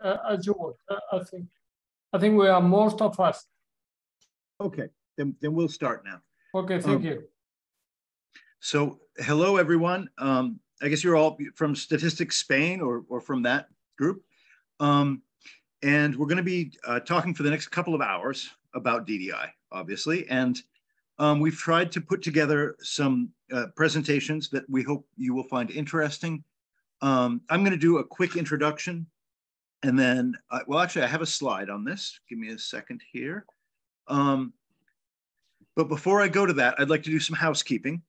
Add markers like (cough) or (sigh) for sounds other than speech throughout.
uh, as you would. Uh, I think, I think we are most of us. Okay, then, then we'll start now. Okay, thank Um, you. So hello, everyone. Um, I guess you're all from Statistics Spain or, or from that group. Um, and we're going to be uh, talking for the next couple of hours about DDI, obviously. And um, we've tried to put together some uh, presentations that we hope you will find interesting. Um, I'm going to do a quick introduction. And then, uh, well, actually, I have a slide on this. Give me a second here. Um, but before I go to that, I'd like to do some housekeeping.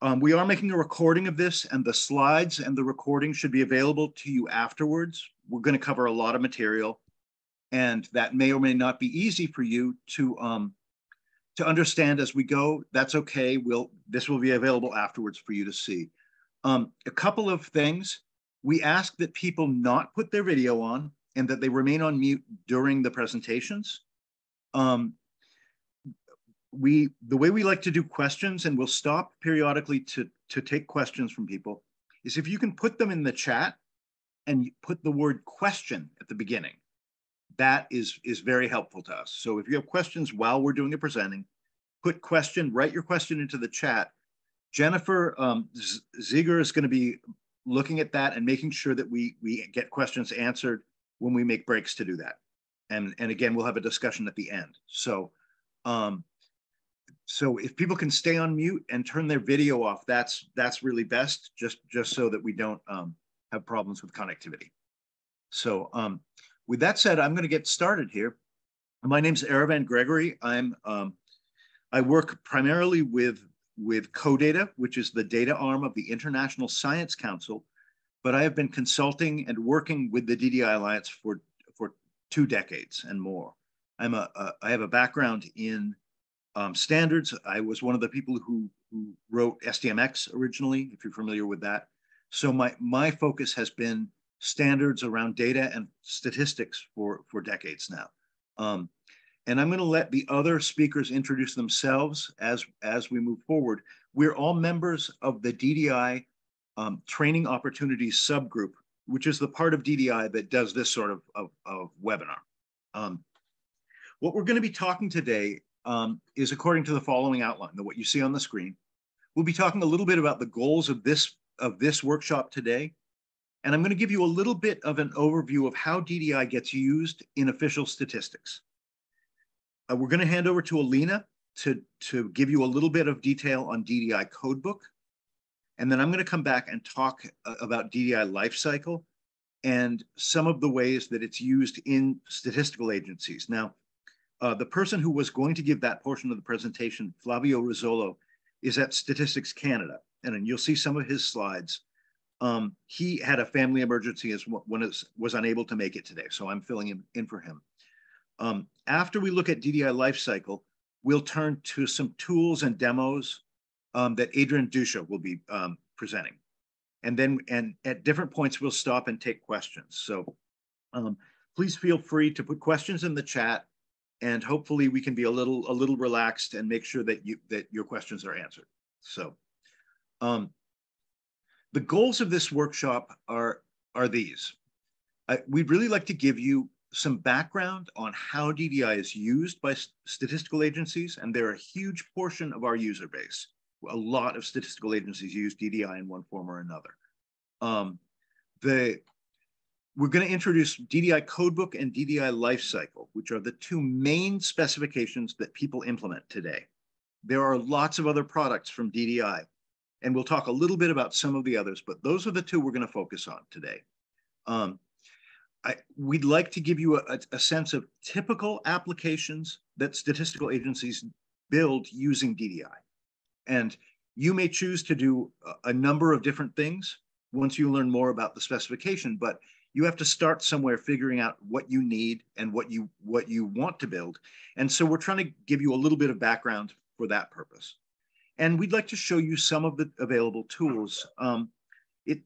Um, we are making a recording of this and the slides and the recording should be available to you afterwards. We're going to cover a lot of material and that may or may not be easy for you to um, to understand as we go. That's okay. We'll this will be available afterwards for you to see. Um, a couple of things. We ask that people not put their video on and that they remain on mute during the presentations. Um, we the way we like to do questions and we'll stop periodically to to take questions from people is if you can put them in the chat and put the word question at the beginning that is is very helpful to us so if you have questions while we're doing the presenting put question write your question into the chat jennifer um, zeiger is going to be looking at that and making sure that we we get questions answered when we make breaks to do that and and again we'll have a discussion at the end so um, so if people can stay on mute and turn their video off, that's that's really best, just just so that we don't um, have problems with connectivity. So um, with that said, I'm going to get started here. My name is Arofan Gregory. I'm um, I work primarily with with CODATA, which is the data arm of the International Science Council, but I have been consulting and working with the DDI Alliance for for two decades and more. I'm a, a I have a background in um, standards. I was one of the people who, who wrote SDMX originally, if you're familiar with that. So my, my focus has been standards around data and statistics for, for decades now. Um, and I'm going to let the other speakers introduce themselves as, as we move forward. We're all members of the DDI um, Training Opportunities subgroup, which is the part of DDI that does this sort of, of, of webinar. Um, what we're going to be talking today um, is according to the following outline, the, what you see on the screen. We'll be talking a little bit about the goals of this, of this workshop today. And I'm going to give you a little bit of an overview of how DDI gets used in official statistics. Uh, we're going to hand over to Alina to, to give you a little bit of detail on DDI codebook. And then I'm going to come back and talk uh, about DDI lifecycle and some of the ways that it's used in statistical agencies. Now, uh, the person who was going to give that portion of the presentation, Flavio Rizzolo, is at Statistics Canada. And you'll see some of his slides. Um, he had a family emergency as it was unable to make it today. So I'm filling in, in for him. Um, after we look at DDI lifecycle, we'll turn to some tools and demos um, that Adrian Dusa will be um, presenting. And then and at different points, we'll stop and take questions. So um, please feel free to put questions in the chat and hopefully we can be a little a little relaxed and make sure that you that your questions are answered. So um, the goals of this workshop are are these. We'd really like to give you some background on how DDI is used by statistical agencies, and they're a huge portion of our user base. A lot of statistical agencies use DDI in one form or another. Um, the we're going to introduce DDI Codebook and DDI Lifecycle, which are the two main specifications that people implement today. There are lots of other products from DDI, and we'll talk a little bit about some of the others, but those are the two we're going to focus on today. Um, I, we'd like to give you a, a sense of typical applications that statistical agencies build using DDI. And you may choose to do a, number of different things once you learn more about the specification, but you have to start somewhere figuring out what you need and what you what you want to build. And so we're trying to give you a little bit of background for that purpose. And we'd like to show you some of the available tools. Um, it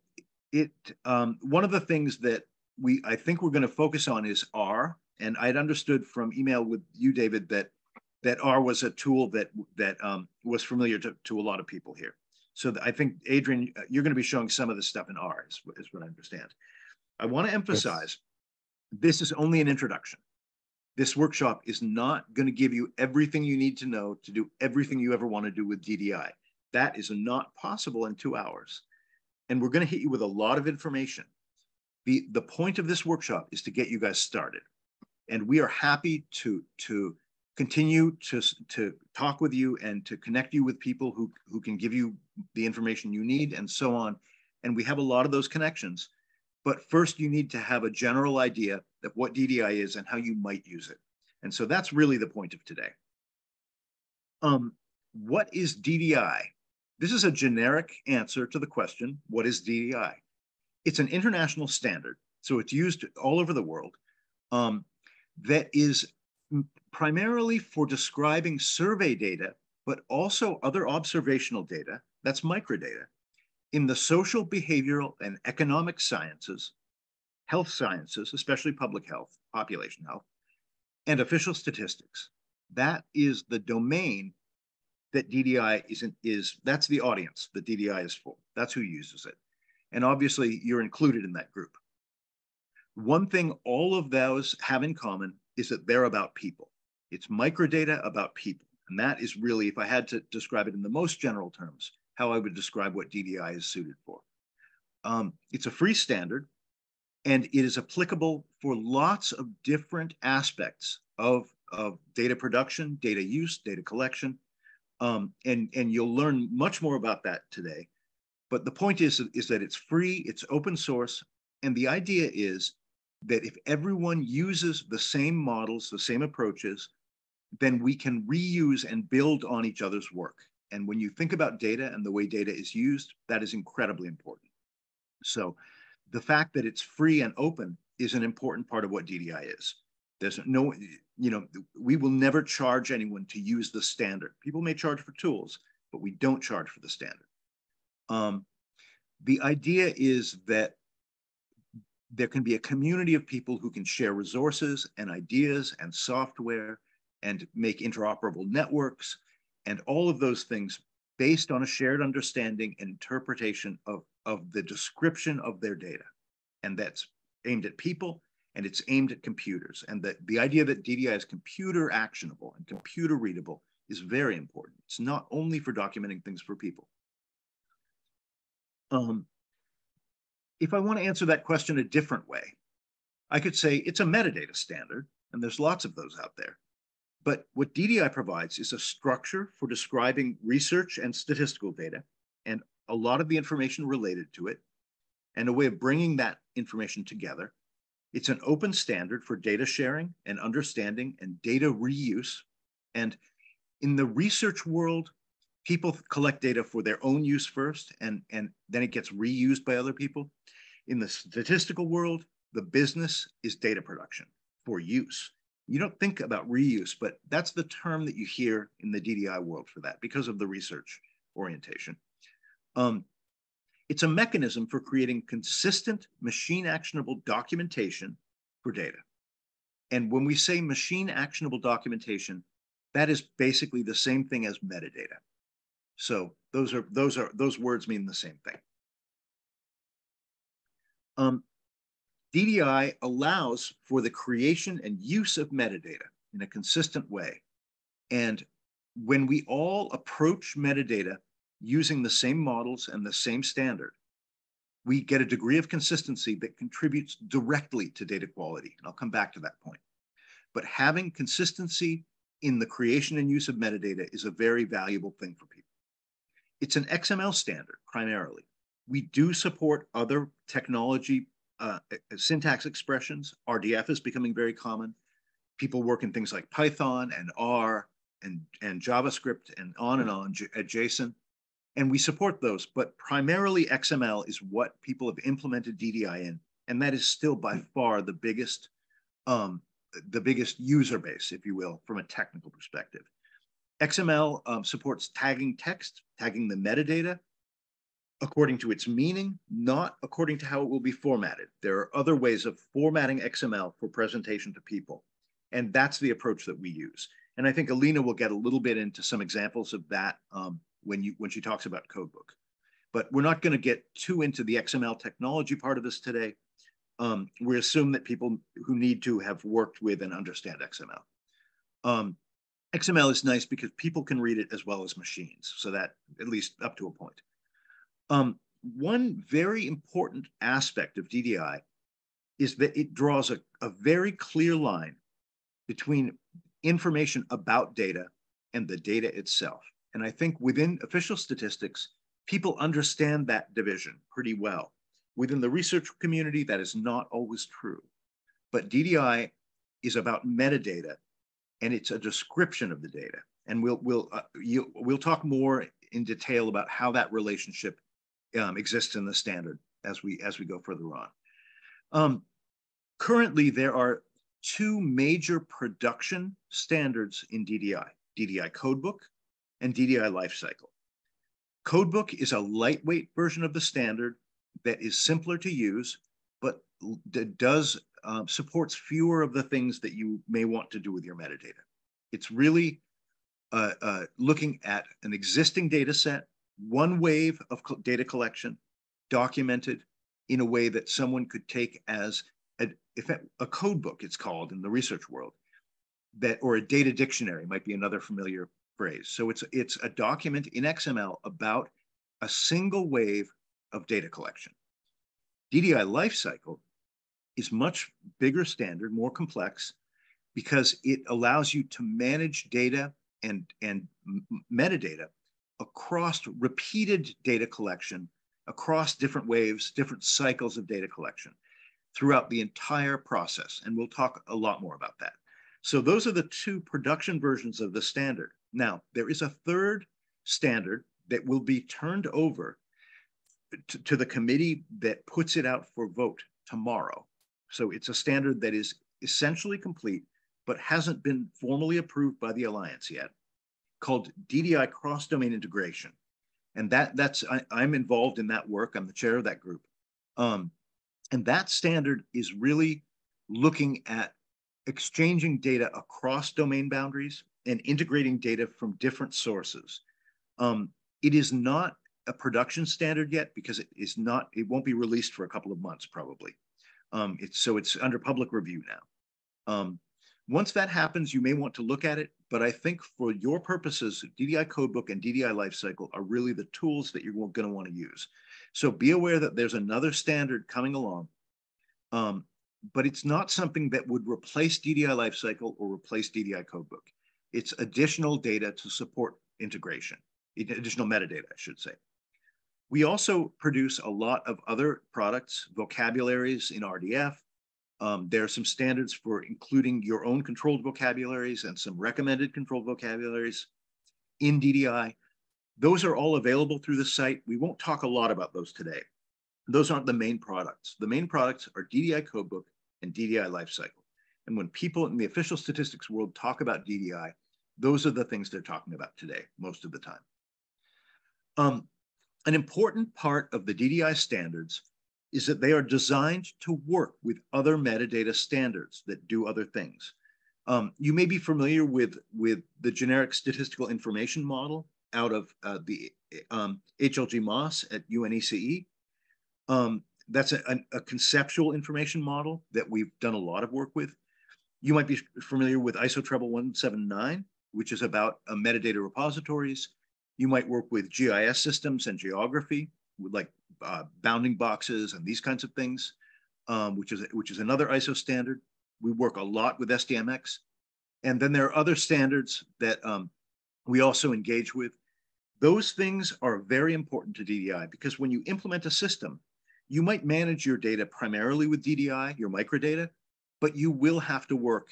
it um, one of the things that we i think we're going to focus on is r and i'd understood from email with you david that that r was a tool that that um, was familiar to, to a lot of people here so i think adrian you're going to be showing some of the stuff in r is, is what i understand I want to emphasize this is only an introduction. This workshop is not going to give you everything you need to know to do everything you ever want to do with DDI. That is not possible in two hours. And we're going to hit you with a lot of information. The, the point of this workshop is to get you guys started. And we are happy to, to continue to, to talk with you and to connect you with people who, who can give you the information you need and so on. And we have a lot of those connections. But first, you need to have a general idea of what DDI is and how you might use it. And so that's really the point of today. Um, what is DDI? This is a generic answer to the question, what is DDI? It's an international standard, so it's used all over the world, um, that is primarily for describing survey data, but also other observational data, that's microdata, in the social, behavioral, and economic sciences, health sciences, especially public health, population health, and official statistics. That is the domain that DDI isn't is that's the audience that DDI is for. That's who uses it. And obviously you're included in that group. One thing all of those have in common is that they're about people. It's microdata about people. And that is really, if I had to describe it in the most general terms, how I would describe what DDI is suited for. Um, it's a free standard and it is applicable for lots of different aspects of, of data production, data use, data collection. Um, and, and you'll learn much more about that today. But the point is, is that it's free, it's open source, and the idea is that if everyone uses the same models, the same approaches, then we can reuse and build on each other's work. And when you think about data and the way data is used, that is incredibly important. So the fact that it's free and open is an important part of what DDI is. There's no, you know, we will never charge anyone to use the standard. People may charge for tools, but we don't charge for the standard. Um, the idea is that there can be a community of people who can share resources and ideas and software and make interoperable networks and all of those things based on a shared understanding and interpretation of, of the description of their data. And that's aimed at people and it's aimed at computers. And that the idea that DDI is computer actionable and computer readable is very important. It's not only for documenting things for people. Um, if I want to answer that question a different way, I could say it's a metadata standard, and there's lots of those out there. But what DDI provides is a structure for describing research and statistical data and a lot of the information related to it and a way of bringing that information together. It's an open standard for data sharing and understanding and data reuse. And in the research world, people collect data for their own use first and, and then it gets reused by other people. In the statistical world, the business is data production for use you don't think about reuse, but that's the term that you hear in the DDI world for that because of the research orientation. Um, it's a mechanism for creating consistent machine actionable documentation for data. And when we say machine actionable documentation, that is basically the same thing as metadata. So those are those are those words mean the same thing. Um, DDI allows for the creation and use of metadata in a consistent way. And when we all approach metadata using the same models and the same standard, we get a degree of consistency that contributes directly to data quality. And I'll come back to that point. But having consistency in the creation and use of metadata is a very valuable thing for people. It's an XML standard primarily. We do support other technology uh, syntax expressions. RDF is becoming very common. People work in things like Python and R and, and JavaScript and on and on, JSON. And we support those, but primarily XML is what people have implemented DDI in. And that is still by far the biggest, um, the biggest user base, if you will, from a technical perspective. XML um, supports tagging text, tagging the metadata, according to its meaning, not according to how it will be formatted. There are other ways of formatting XML for presentation to people. And that's the approach that we use. And I think Alina will get a little bit into some examples of that um, when, you, when she talks about Codebook. But we're not going to get too into the XML technology part of this today. um, we assume that people who need to have worked with and understand XML. Um, XML is nice because people can read it as well as machines, so that at least up to a point. Um, one very important aspect of DDI is that it draws a, a very clear line between information about data and the data itself. And I think within official statistics, people understand that division pretty well. Within the research community, that is not always true. But DDI is about metadata and it's a description of the data. And we'll, we'll, uh, you, we'll talk more in detail about how that relationship um, exists in the standard as we, as we go further on. Um, currently, there are two major production standards in DDI, DDI Codebook and DDI Lifecycle. Codebook is a lightweight version of the standard that is simpler to use, but does um, supports fewer of the things that you may want to do with your metadata. It's really uh, uh, looking at an existing data set, one wave of data collection, documented in a way that someone could take as a, a code book, it's called in the research world, that or a data dictionary might be another familiar phrase. So it's it's a document in XML about a single wave of data collection. DDI lifecycle is much bigger standard, more complex, because it allows you to manage data and, and metadata across repeated data collection, across different waves, different cycles of data collection throughout the entire process. And we'll talk a lot more about that. So those are the two production versions of the standard. Now, there is a third standard that will be turned over to, to the committee that puts it out for vote tomorrow. So it's a standard that is essentially complete, but hasn't been formally approved by the Alliance yet, called DDI cross-domain integration. And that that's I, am involved in that work. I'm the chair of that group. Um, and that standard is really looking at exchanging data across domain boundaries and integrating data from different sources. Um, it is not a production standard yet because it is not, it won't be released for a couple of months probably. Um, it's, so it's under public review now. Um, once that happens, you may want to look at it, but I think for your purposes, DDI Codebook and DDI Lifecycle are really the tools that you're going to want to use. So be aware that there's another standard coming along, um, but it's not something that would replace DDI Lifecycle or replace DDI Codebook. It's additional data to support integration, additional metadata, I should say. We also produce a lot of other products, vocabularies in RDF. Um, there are some standards for including your own controlled vocabularies and some recommended controlled vocabularies in DDI. Those are all available through the site. We won't talk a lot about those today. Those aren't the main products. The main products are DDI Codebook and DDI Lifecycle. And when people in the official statistics world talk about DDI, those are the things they're talking about today, most of the time. Um, an important part of the DDI standards is that they are designed to work with other metadata standards that do other things. Um, you may be familiar with, with the generic statistical information model out of uh, the um, HLG MOS at UNECE. Um, that's a, a, a, conceptual information model that we've done a lot of work with. You might be familiar with ISO Treble 179, which is about uh, metadata repositories. You might work with GIS systems and geography, with like uh, bounding boxes and these kinds of things, um, which is which is another ISO standard. We work a lot with SDMX, and then there are other standards that um, we also engage with. Those things are very important to DDI because when you implement a system, you might manage your data primarily with DDI, your microdata, but you will have to work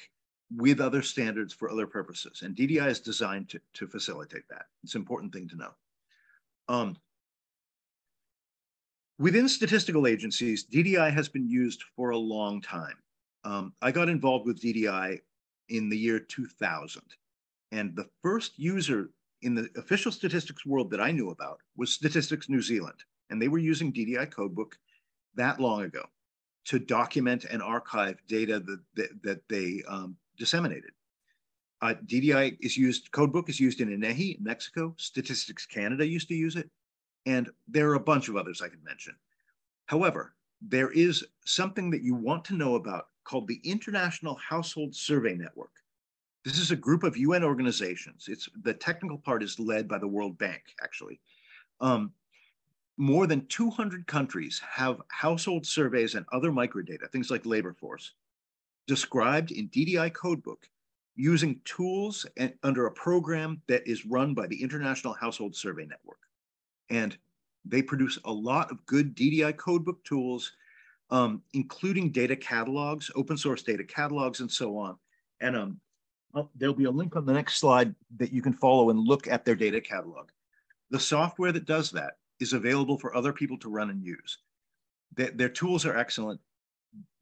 with other standards for other purposes. And DDI is designed to, to facilitate that. It's an important thing to know. Um, within statistical agencies, DDI has been used for a long time. Um, I got involved with DDI in the year 2000. And the first user in the official statistics world that I knew about was Statistics New Zealand. And they were using DDI codebook that long ago to document and archive data that, that, that they um, disseminated. Uh, DDI is used, codebook is used in INEGI, Mexico. Statistics Canada used to use it. And there are a bunch of others I can mention. However, there is something that you want to know about called the International Household Survey Network. This is a group of UN organizations. It's the technical part is led by the World Bank, actually. Um, more than 200 countries have household surveys and other microdata, things like labor force, described in DDI codebook using tools and under a program that is run by the International Household Survey Network. And they produce a lot of good DDI codebook tools, um, including data catalogs, open source data catalogs, and so on. And um, oh, there'll be a link on the next slide that you can follow and look at their data catalog. The software that does that is available for other people to run and use. Their, their tools are excellent,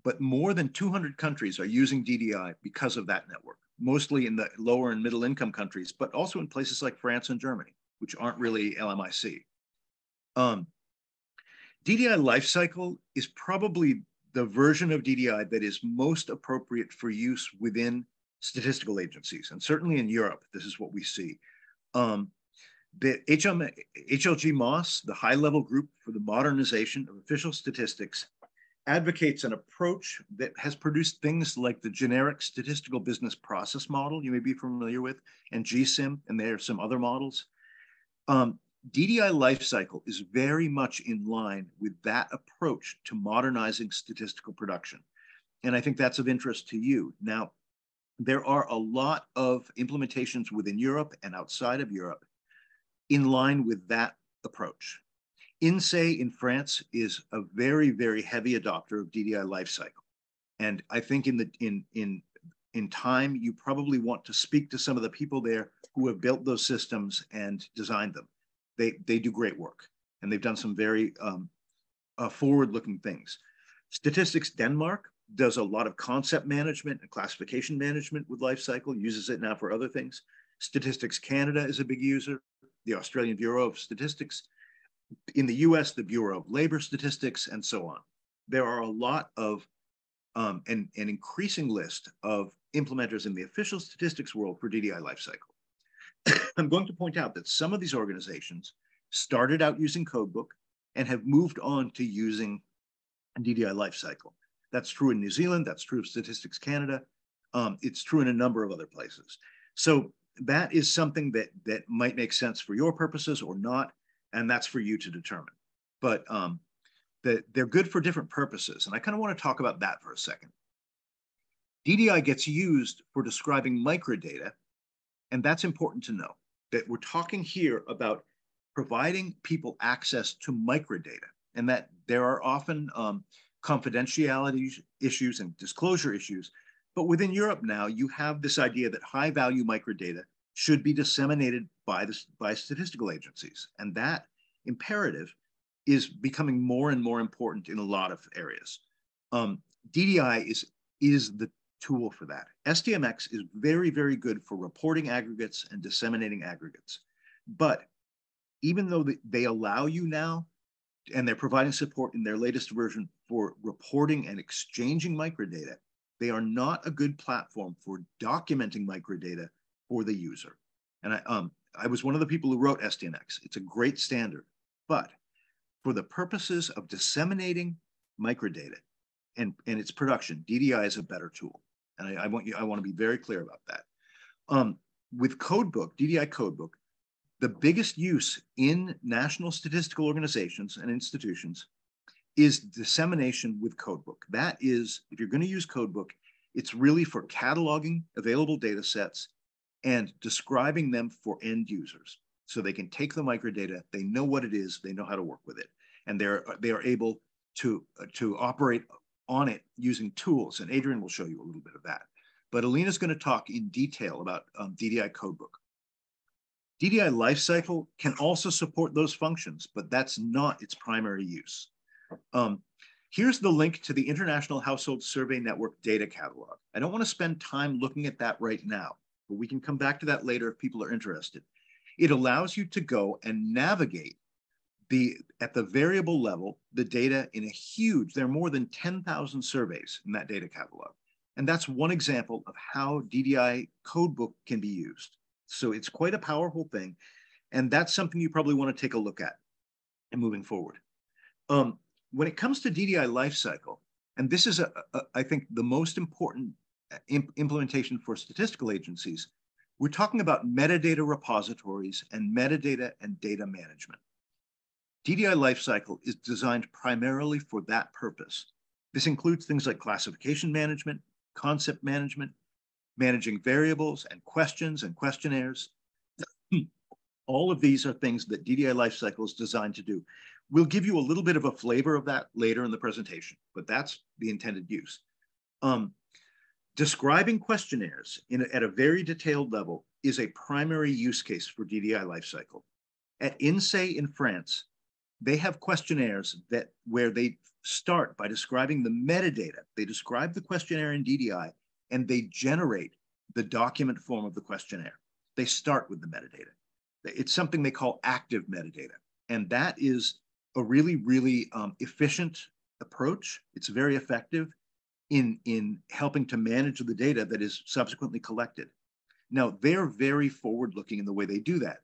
but more than 200 countries are using DDI because of that network, mostly in the lower and middle income countries, but also in places like France and Germany, which aren't really LMIC. Um, DDI lifecycle is probably the version of DDI that is most appropriate for use within statistical agencies. And certainly in Europe, this is what we see. Um, the HM, HLG MOS, the high level group for the modernization of official statistics, advocates an approach that has produced things like the generic statistical business process model you may be familiar with, and GSIM, and there are some other models. Um, DDI lifecycle is very much in line with that approach to modernizing statistical production. And I think that's of interest to you. Now, there are a lot of implementations within Europe and outside of Europe in line with that approach. INSEE in France is a very, very heavy adopter of DDI lifecycle. And I think in the in in in time, you probably want to speak to some of the people there who have built those systems and designed them they, they do great work and they've done some very um, uh, forward-looking things. Statistics Denmark does a lot of concept management and classification management with Lifecycle, uses it now for other things. Statistics Canada is a big user, the Australian Bureau of Statistics. In the US, the Bureau of Labor Statistics, and so on. There are a lot of, um, an, an increasing list of implementers in the official statistics world for DDI Lifecycle. (coughs) I'm going to point out that some of these organizations started out using Codebook and have moved on to using DDI Lifecycle. That's true in New Zealand, that's true of Statistics Canada, um, it's true in a number of other places. So that is something that, that might make sense for your purposes or not, and that's for you to determine. But um, the, they're good for different purposes, and I kind of want to talk about that for a second. DDI gets used for describing microdata and that's important to know that we're talking here about providing people access to microdata and that there are often um, confidentiality issues and disclosure issues. But within Europe now, you have this idea that high value microdata should be disseminated by, the, by statistical agencies. And that imperative is becoming more and more important in a lot of areas. Um, DDI is, is the tool for that. SDMX is very, very good for reporting aggregates and disseminating aggregates. But even though they allow you now, and they're providing support in their latest version for reporting and exchanging microdata, they are not a good platform for documenting microdata for the user. And I, um, I was one of the people who wrote SDMX. It's a great standard, but for the purposes of disseminating microdata and, and its production, DDI is a better tool. And I, I want you, I want to be very clear about that. Um, with Codebook, DDI Codebook, the biggest use in national statistical organizations and institutions is dissemination with Codebook. That is, if you're going to use Codebook, it's really for cataloging available data sets and describing them for end users. So they can take the microdata, they know what it is, they know how to work with it, and they're they are able to uh, to operate on it using tools. And Adrian will show you a little bit of that. But Alina's going to talk in detail about um, DDI Codebook. DDI Lifecycle can also support those functions, but that's not its primary use. Um, here's the link to the International Household Survey Network data catalog. I don't want to spend time looking at that right now, but we can come back to that later if people are interested. It allows you to go and navigate the at the variable level, the data in a huge, there are more than 10,000 surveys in that data catalog. And that's one example of how DDI codebook can be used. So it's quite a powerful thing. And that's something you probably want to take a look at and moving forward. Um, when it comes to DDI lifecycle, and this is, a, a, I think, the most important imp implementation for statistical agencies, we're talking about metadata repositories and metadata and data management. DDI lifecycle is designed primarily for that purpose. This includes things like classification management, concept management, managing variables and questions and questionnaires. (clears throat) All of these are things that DDI lifecycle is designed to do. We'll give you a little bit of a flavor of that later in the presentation, but that's the intended use. Um, describing questionnaires in at a very detailed level is a primary use case for DDI lifecycle. At INSEE in France, they have questionnaires that where they start by describing the metadata. They describe the questionnaire in DDI and they generate the document form of the questionnaire. They start with the metadata. It's something they call active metadata. And that is a really, really um, efficient approach. It's very effective in, in helping to manage the data that is subsequently collected. Now, they're very forward looking in the way they do that.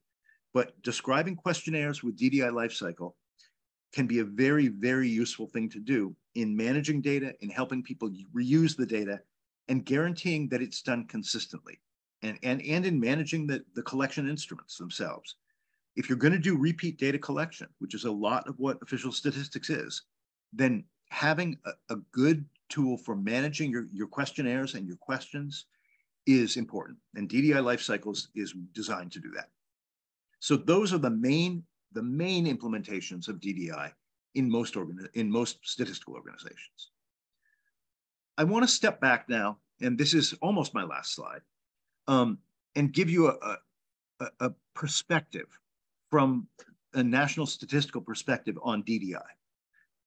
But describing questionnaires with DDI lifecycle can be a very, very useful thing to do in managing data, in helping people reuse the data, and guaranteeing that it's done consistently, and, and, and in managing the, the collection instruments themselves. If you're going to do repeat data collection, which is a lot of what official statistics is, then having a, a good tool for managing your, your questionnaires and your questions is important. And DDI Life Cycles is designed to do that. So those are the main the main implementations of DDI in most, in most statistical organizations. I want to step back now, and this is almost my last slide, um, and give you a, a, a perspective from a national statistical perspective on DDI.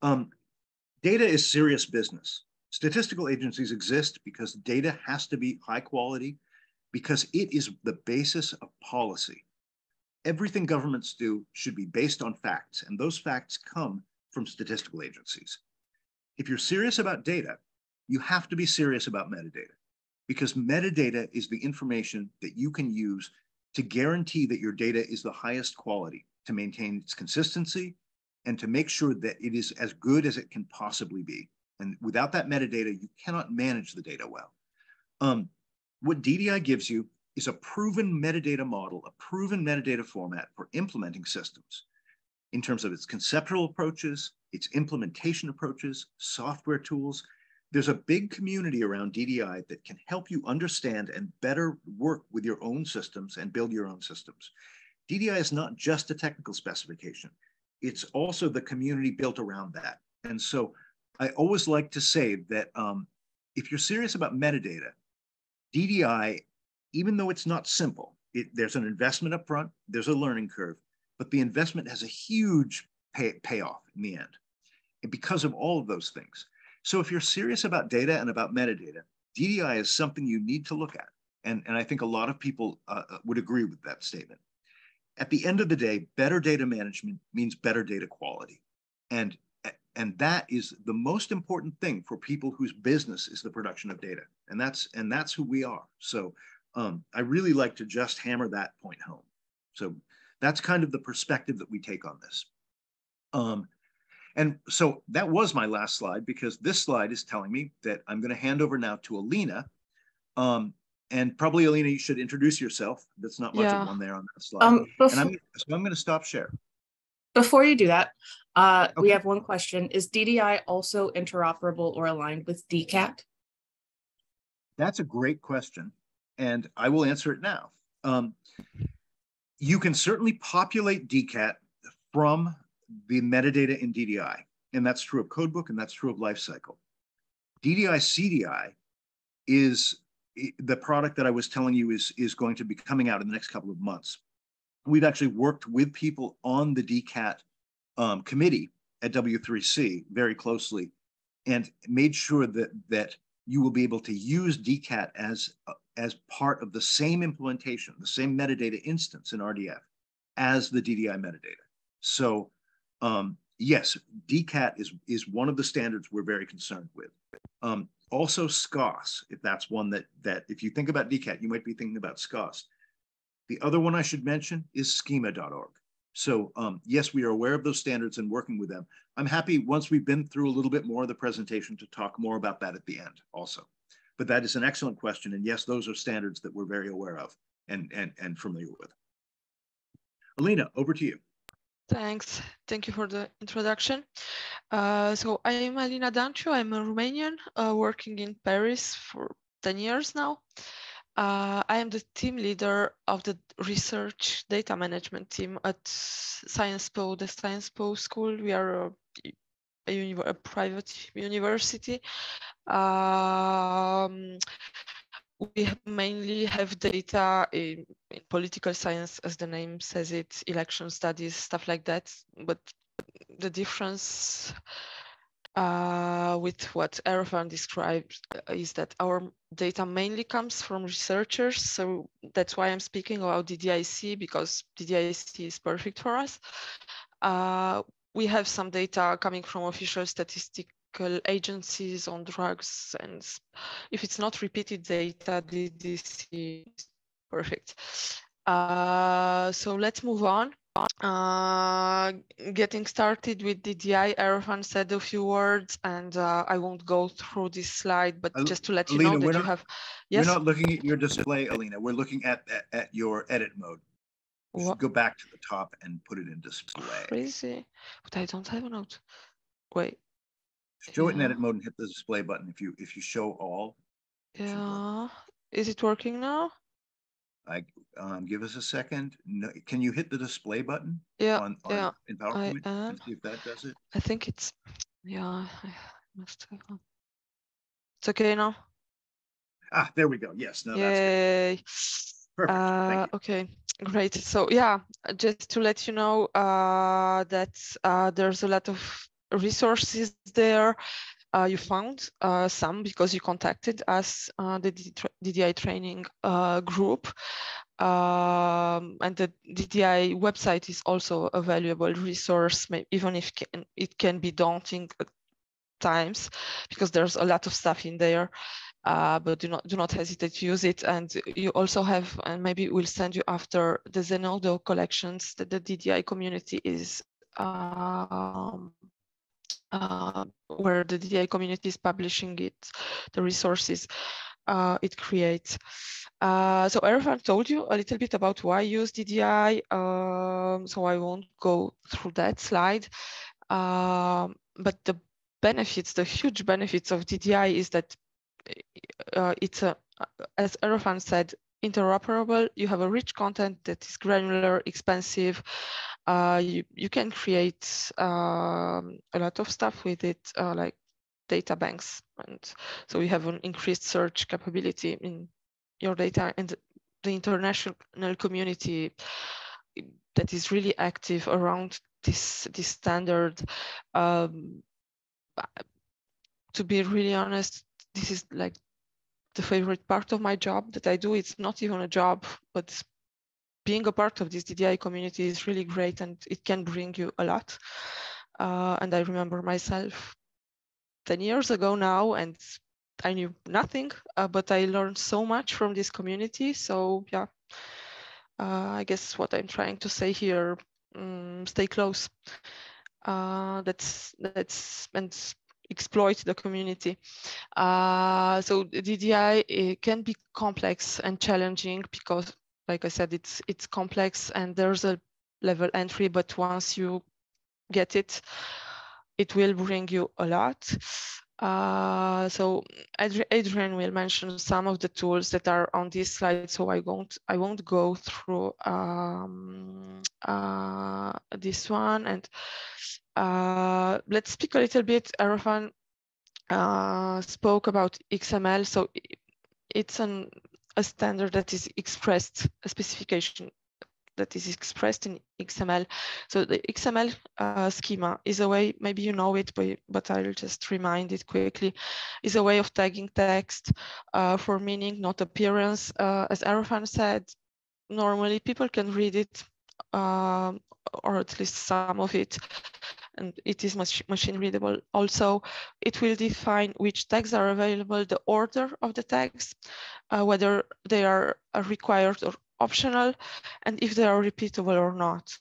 Um, data is serious business. Statistical agencies exist because data has to be high quality, because it is the basis of policy everything governments do should be based on facts, and those facts come from statistical agencies. If you're serious about data, you have to be serious about metadata because metadata is the information that you can use to guarantee that your data is the highest quality, to maintain its consistency, and to make sure that it is as good as it can possibly be. And without that metadata, you cannot manage the data well. Um, what DDI gives you is a proven metadata model, a proven metadata format for implementing systems in terms of its conceptual approaches, its implementation approaches, software tools. There's a big community around DDI that can help you understand and better work with your own systems and build your own systems. DDI is not just a technical specification. It's also the community built around that. And so I always like to say that um, if you're serious about metadata, DDI even though it's not simple, it, there's an investment up front, there's a learning curve, but the investment has a huge pay, payoff in the end and because of all of those things. So if you're serious about data and about metadata, DDI is something you need to look at. And, and I think a lot of people uh, uh, would agree with that statement. At the end of the day, better data management means better data quality. And, and that is the most important thing for people whose business is the production of data. And that's, and that's who we are. So um, I really like to just hammer that point home. So that's kind of the perspective that we take on this. Um, and so that was my last slide because this slide is telling me that I'm going to hand over now to Alina. Um, and probably Alina, you should introduce yourself. That's not much yeah. of one there on that slide. Um, and I'm, so I'm going to stop share. Before you do that, uh, okay. we have one question. Is DDI also interoperable or aligned with DCAT? That's a great question and I will answer it now. Um, you can certainly populate DCAT from the metadata in DDI, and that's true of codebook and that's true of lifecycle. DDI CDI is the product that I was telling you is, is going to be coming out in the next couple of months. We've actually worked with people on the DCAT um, committee at W3C very closely and made sure that, that you will be able to use DCAT as as part of the same implementation, the same metadata instance in RDF as the DDI metadata. So um, yes, DCAT is, is one of the standards we're very concerned with. Um, also SKOS, if that's one that, that if you think about DCAT, you might be thinking about SKOS. The other one I should mention is schema.org. So um, yes, we are aware of those standards and working with them. I'm happy once we've been through a little bit more of the presentation to talk more about that at the end also. But that is an excellent question. And yes, those are standards that we're very aware of and, and, and familiar with. Alina, over to you. Thanks. Thank you for the introduction. Uh, so I am Alina Danciu. I'm a Romanian uh, working in Paris for 10 years now. Uh, I am the team leader of the research data management team at Sciences Po, the Sciences Po school. We are a, a, a private university. Um, we mainly have data in, in, political science, as the name says it, election studies, stuff like that. But the difference uh, with what Arofan described uh, is that our data mainly comes from researchers. So that's why I'm speaking about DDIC because DDIC is perfect for us. Uh, we have some data coming from official statistical agencies on drugs. And if it's not repeated data, DDIC is perfect. Uh, so let's move on. Uh, getting started with DDI, Arofan said a few words, and uh, I won't go through this slide, but just to let you Alina, know that not, you have. Yes. We're not looking at your display, Alina. We're looking at at, at your edit mode. Go back to the top and put it in display. Crazy, but I don't have a note. Wait. Show yeah. it in edit mode and hit the display button. If you if you show all. Yeah. Is it working now? I um, give us a second. No, can you hit the display button? Yeah, on, on yeah. In PowerPoint I am. see if that does it. I think it's yeah. I must have. It's okay now. Ah, there we go. Yes. No, Yay. that's good. Perfect. Uh, okay, great. So yeah, just to let you know uh, that uh, there's a lot of resources there uh, you found uh, some because you contacted us, uh, the DDI training uh, group. Um, and the DDI website is also a valuable resource, even if can, it can be daunting at times because there's a lot of stuff in there. Uh, but do not do not hesitate to use it. And you also have, and maybe we'll send you after the Zenodo collections that the DDI community is um, uh, where the DDI community is publishing it, the resources uh, it creates. Uh, so Arofan told you a little bit about why I use DDI, um, so I won't go through that slide. Um, but the benefits, the huge benefits of DDI is that uh, it's a, as Arofan said, interoperable. You have a rich content that is granular, expensive, uh, you, you can create um, a lot of stuff with it, uh, like data banks. And so you have an increased search capability in your data and the international community that is really active around this, this standard. Um, to be really honest, this is like the favorite part of my job that I do. It's not even a job, but being a part of this DDI community is really great and it can bring you a lot. Uh, and I remember myself 10 years ago now and I knew nothing, uh, but I learned so much from this community. So yeah, uh, I guess what I'm trying to say here, um, stay close. Uh, that's that's and exploit the community. Uh, so DDI can be complex and challenging because like I said, it's it's complex and there's a level entry, but once you get it, it will bring you a lot. Uh, so Adrian will mention some of the tools that are on this slide, so I won't I won't go through um, uh, this one. And uh, let's speak a little bit. Arofan uh, spoke about XML, so it's an a standard that is expressed, a specification that is expressed in XML. So the XML uh, schema is a way, maybe you know it, but, but I'll just remind it quickly, is a way of tagging text uh, for meaning, not appearance. Uh, as Arofan said, normally people can read it, um, or at least some of it, and it is mach machine readable. Also, it will define which tags are available, the order of the tags, uh, whether they are required or optional, and if they are repeatable or not.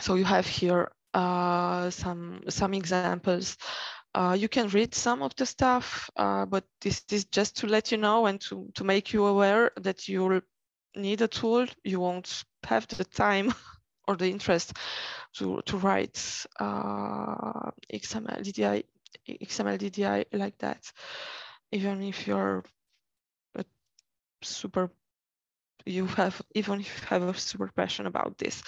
so you have here uh, some some examples. Uh, you can read some of the stuff, uh, but this is just to let you know and to, to make you aware that you'll need a tool. You won't have the time (laughs) or the interest to, to write uh, XML DDI, XML DDI like that, even if you're a super, you have, even if you have a super passion about this.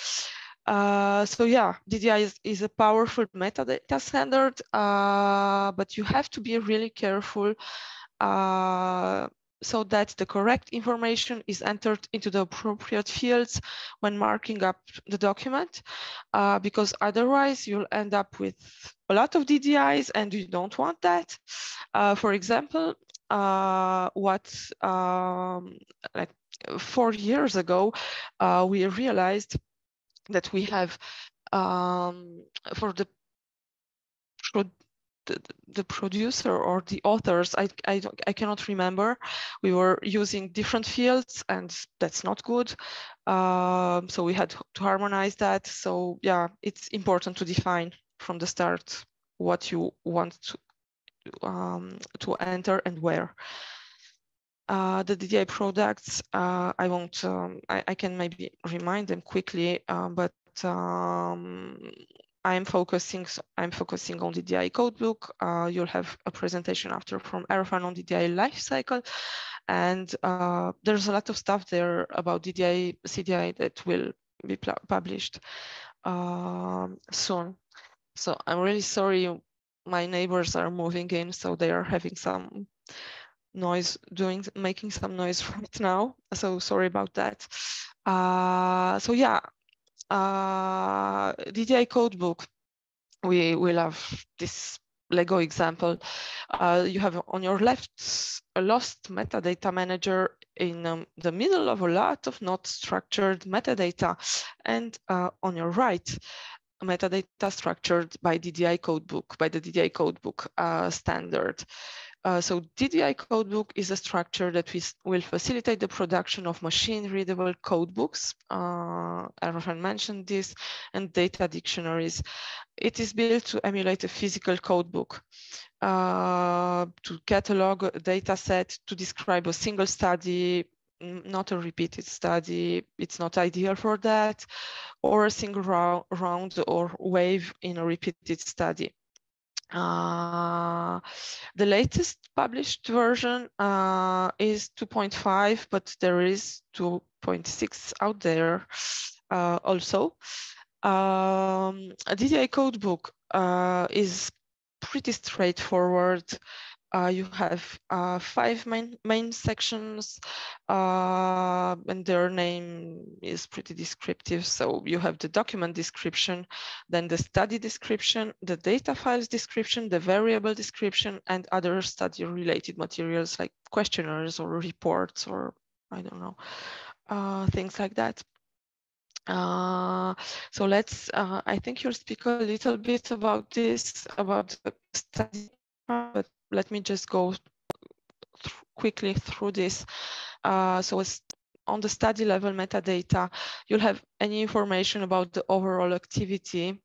Uh, so yeah, DDI is, is, a powerful metadata standard, uh, but you have to be really careful uh, so that the correct information is entered into the appropriate fields when marking up the document, uh, because otherwise you'll end up with a lot of DDIs and you don't want that. Uh, for example, uh, what um, like four years ago, we realized that we have um, for the, the, the producer or the authors, I, I, I cannot remember. We were using different fields and that's not good. Um, so we had to harmonize that. So yeah, it's important to define from the start what you want to, um, to enter and where. Uh, the DDI products, uh, I won't, um, I, I, can maybe remind them quickly, uh, but um, I'm focusing, I'm focusing on the DDI codebook. Uh, you'll have a presentation after from Arofan on DDI lifecycle. And uh, there's a lot of stuff there about DDI, CDI that will be published um, soon. So I'm really sorry my neighbors are moving in, so they are having some noise doing making some noise (laughs) right now so sorry about that uh, so yeah uh, DDI codebook we will have this Lego example uh, you have on your left a lost metadata manager in um, the middle of a lot of not structured metadata and uh, on your right metadata structured by DDI codebook, by the DDI codebook uh, standard. Uh, so DDI codebook is a structure that we will facilitate the production of machine-readable codebooks. Uh, Arofan mentioned this, and data dictionaries. It is built to emulate a physical codebook, uh, to catalog a data set, to describe a single study, not a repeated study. It's not ideal for that, or a single round or wave in a repeated study. Uh, the latest published version uh, is 2.5, but there is 2.6 out there uh, also. Um, a DDI codebook uh, is pretty straightforward. Uh, you have uh, five main, main sections uh, and their name is pretty descriptive. So you have the document description, then the study description, the data files description, the variable description, and other study related materials like questionnaires or reports or I don't know, uh, things like that. Uh, so let's, uh, I think you'll speak a little bit about this, about the study, but let me just go th quickly through this. Uh, so it's on the study level metadata, you'll have any information about the overall activity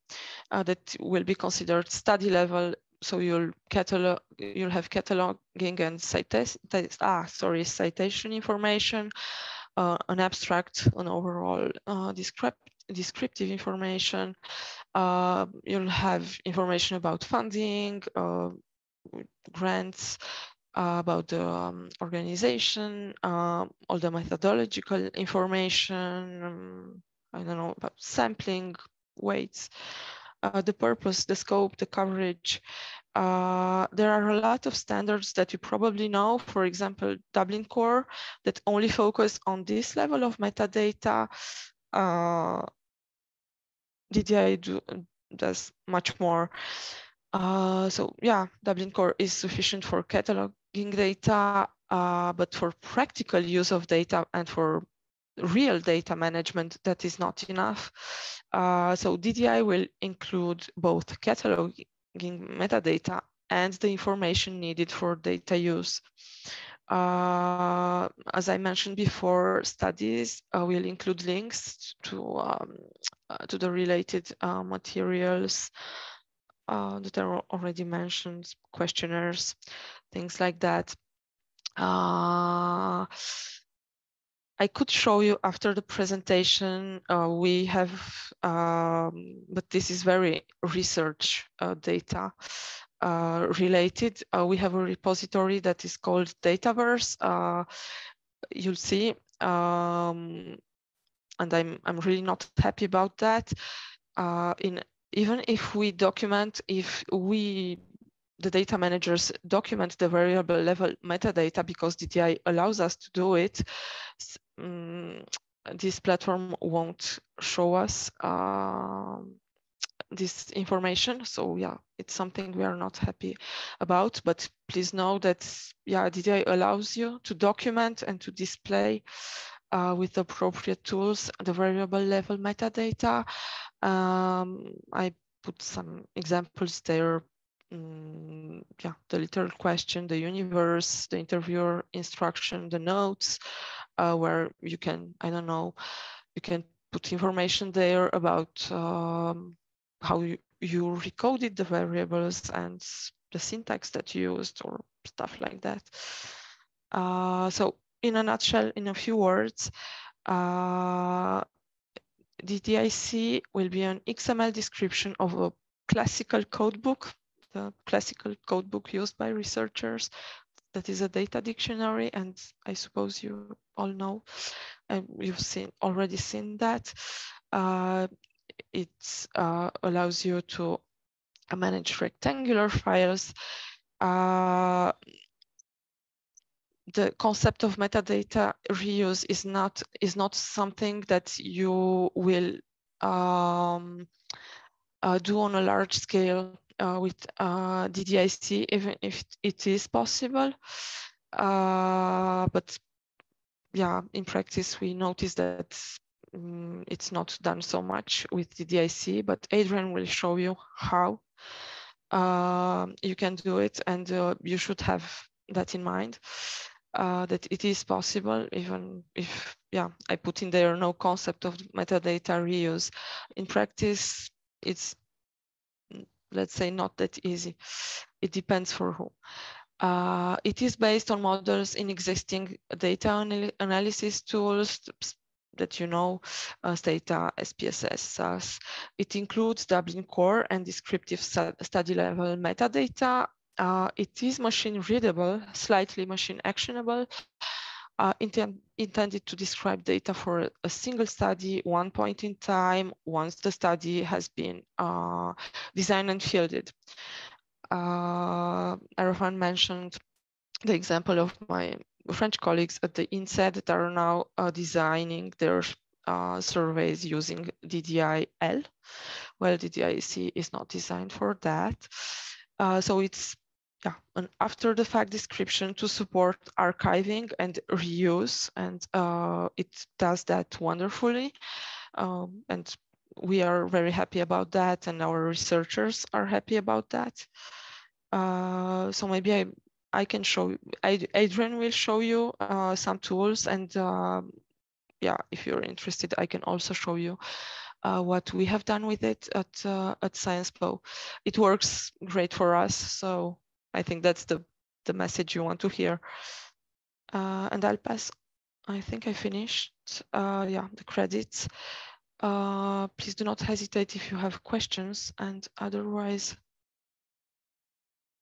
uh, that will be considered study level. So you'll catalog, you'll have cataloging and citation, ah, sorry, citation information, uh, an abstract, an overall uh, descriptive information. Uh, you'll have information about funding, uh, grants uh, about the um, organization, uh, all the methodological information, um, I don't know, about sampling, weights, uh, the purpose, the scope, the coverage. Uh, there are a lot of standards that you probably know, for example, Dublin Core, that only focus on this level of metadata. Uh, DDI do, does much more. Uh, so yeah, Dublin Core is sufficient for cataloging data, uh, but for practical use of data and for real data management, that is not enough. Uh, so DDI will include both cataloging metadata and the information needed for data use. Uh, as I mentioned before, studies uh, will include links to um, uh, to the related materials uh, that are already mentioned, questionnaires, things like that. Uh, I could show you after the presentation. Uh, we have, um, but this is very research uh, data uh, related. Uh, we have a repository that is called Dataverse. You'll see, um, and I'm I'm really not happy about that. In even if we document, if we the data managers document the variable level metadata because DDI allows us to do it, um, this platform won't show us uh, this information. So yeah, it's something we are not happy about, but please know that yeah, DDI allows you to document and to display uh, with appropriate tools the variable level metadata. Um, I put some examples there um, yeah, the literal question, the universe, the interviewer instruction, the notes, uh, where you can, I don't know, you can put information there about um, how you, you recoded the variables and the syntax that you used or stuff like that. Uh, so in a nutshell, in a few words, uh, DDIC will be an XML description of a classical codebook the classical codebook used by researchers. That is a data dictionary, and I suppose you all know, and you've seen already seen that. Uh, it uh, allows you to manage rectangular files. Uh, the concept of metadata reuse is not is not something that you will um, uh, do on a large scale uh, with uh, DDIC, even if it is possible. Uh, but yeah, in practice, we notice that um, it's not done so much with DDIC, but Adrian will show you how uh, you can do it and uh, you should have that in mind. Uh, that it is possible, even if, yeah, I put in there no concept of metadata reuse. In practice, it's let's say not that easy. It depends for who. Uh, it is based on models in existing data anal analysis tools that you know, uh, Stata, SPSS, SAS. It includes Dublin Core and descriptive study level metadata. Uh, it is machine readable, slightly machine actionable, uh, intended to describe data for a single study, one point in time, once the study has been uh, designed and fielded. Uh, Arofan mentioned the example of my French colleagues at the INSEE that are now uh, designing their uh, surveys using DDI-L. Well, DDI-C is not designed for that. Uh, so it's yeah, an after the fact description to support archiving and reuse. And uh, it does that wonderfully. Um, and we are very happy about that. And our researchers are happy about that. Uh, so maybe I, I can show, Adrian will show you uh, some tools and um, yeah, if you're interested, I can also show you uh, what we have done with it at uh, at Sciences Po. It works great for us, so I think that's the, the message you want to hear. Uh, and I'll pass, I think I finished, uh, yeah, the credits. Uh, please do not hesitate if you have questions and otherwise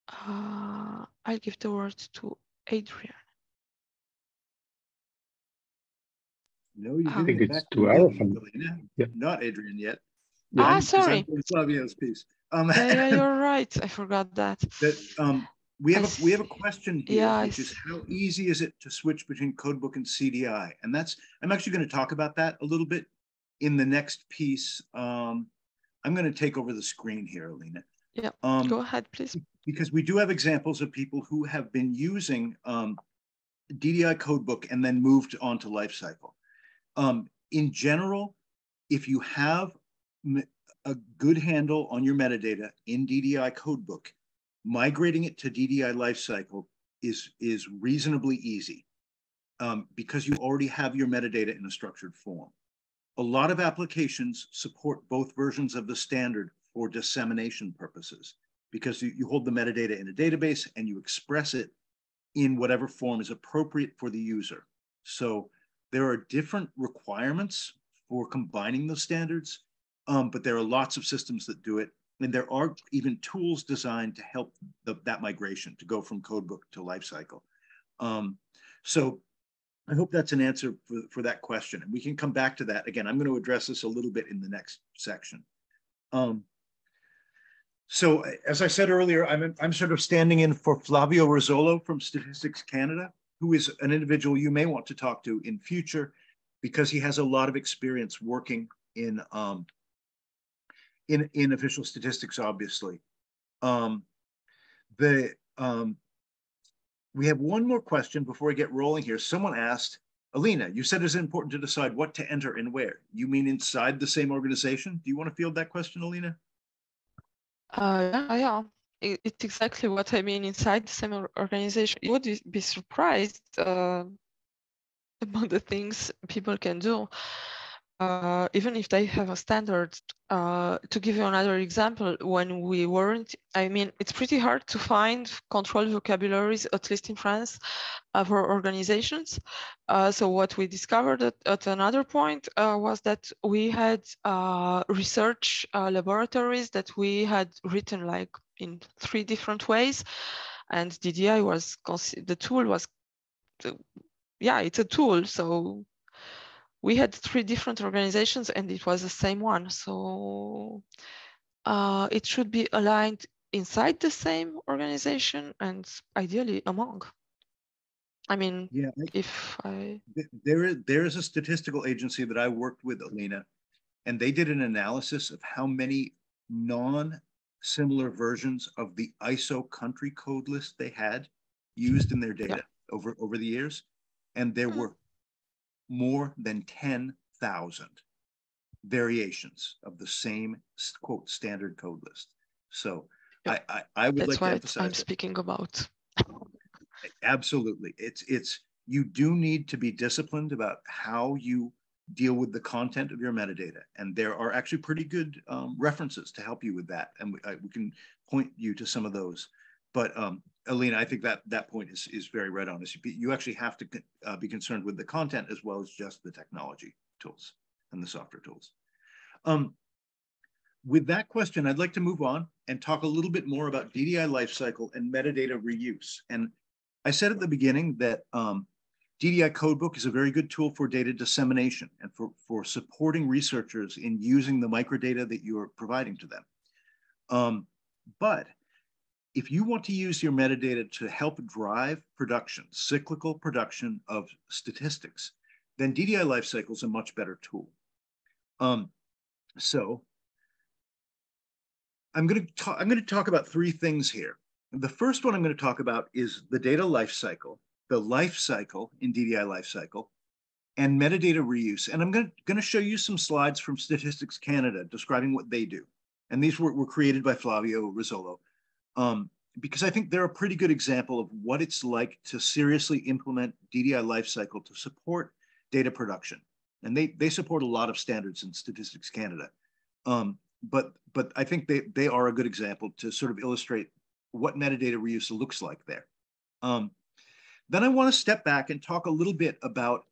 uh, I'll give the word to Adrian. No, you I think it's to Arofan. Yep. Not Adrian yet. Yeah, ah, sorry. Flavio's piece. Um, yeah, yeah, you're (laughs) right. I forgot that. That um, we have a, we have a question here, yeah, which is how easy is it to switch between codebook and CDI? And that's I'm actually going to talk about that a little bit in the next piece. Um, I'm going to take over the screen here, Alina. Yeah, um, go ahead, please. Because we do have examples of people who have been using um, DDI codebook and then moved on to Lifecycle. Um, in general, if you have a good handle on your metadata in DDI codebook, migrating it to DDI lifecycle is, is reasonably easy um, because you already have your metadata in a structured form. a lot of applications support both versions of the standard for dissemination purposes because you, you hold the metadata in a database and you express it in whatever form is appropriate for the user. So there are different requirements for combining those standards, um, but there are lots of systems that do it. And there are even tools designed to help the, that migration to go from codebook to lifecycle. Um, so I hope that's an answer for, for that question. And we can come back to that. Again, I'm going to address this a little bit in the next section. Um, so as I said earlier, I'm, I'm sort of standing in for Flavio Rizzolo from Statistics Canada, who is an individual you may want to talk to in future because he has a lot of experience working in, um, in, in official statistics, obviously. Um, the, um, we have one more question before we get rolling here. Someone asked, Alina, you said it's important to decide what to enter and where. You mean inside the same organization? Do you want to field that question, Alina? Uh, yeah, yeah. It, it's exactly what I mean inside the same organization. You would be surprised uh, (laughs) about the things people can do uh, even if they have a standard. Uh, to give you another example, when we weren't, I mean, it's pretty hard to find control vocabularies, at least in France, uh, for organizations. Uh, so what we discovered at, at another point uh, was that we had uh, research laboratories that we had written like in three different ways. And DDI was, the tool was, yeah, it's a tool. So we had three different organizations and it was the same one. So uh, it should be aligned inside the same organization and ideally among. I mean, yeah, if I there is there is a statistical agency that I worked with, Alina, and they did an analysis of how many non-similar versions of the ISO country code list they had used in their data yeah. over over the years, and there mm-hmm. were more than 10,000 variations of the same quote standard code list. So I, I, I, would That's like to emphasize I'm speaking about. Absolutely. It's it's you do need to be disciplined about how you deal with the content of your metadata. And there are actually pretty good um, references to help you with that. And we, I, we can point you to some of those. But um, Alina, I think that that point is, is very right on. Is you actually have to uh, be concerned with the content as well as just the technology tools and the software tools. Um, with that question, I'd like to move on and talk a little bit more about DDI lifecycle and metadata reuse. And I said at the beginning that um, DDI Codebook is a very good tool for data dissemination and for, for supporting researchers in using the microdata that you are providing to them. Um, but if you want to use your metadata to help drive production, cyclical production of statistics, then DDI Lifecycle is a much better tool. Um, so I'm going to talk, I'm going to talk about three things here. The first one I'm going to talk about is the data lifecycle, the life cycle in DDI lifecycle, and metadata reuse. And I'm going to, going to show you some slides from Statistics Canada describing what they do. And these were, were created by Flavio Rizzolo um, because I think they're a pretty good example of what it's like to seriously implement DDI lifecycle to support data production. And they, they support a lot of standards in Statistics Canada. Um, but, but I think they, they are a good example to sort of illustrate what metadata reuse looks like there. Um, then I want to step back and talk a little bit about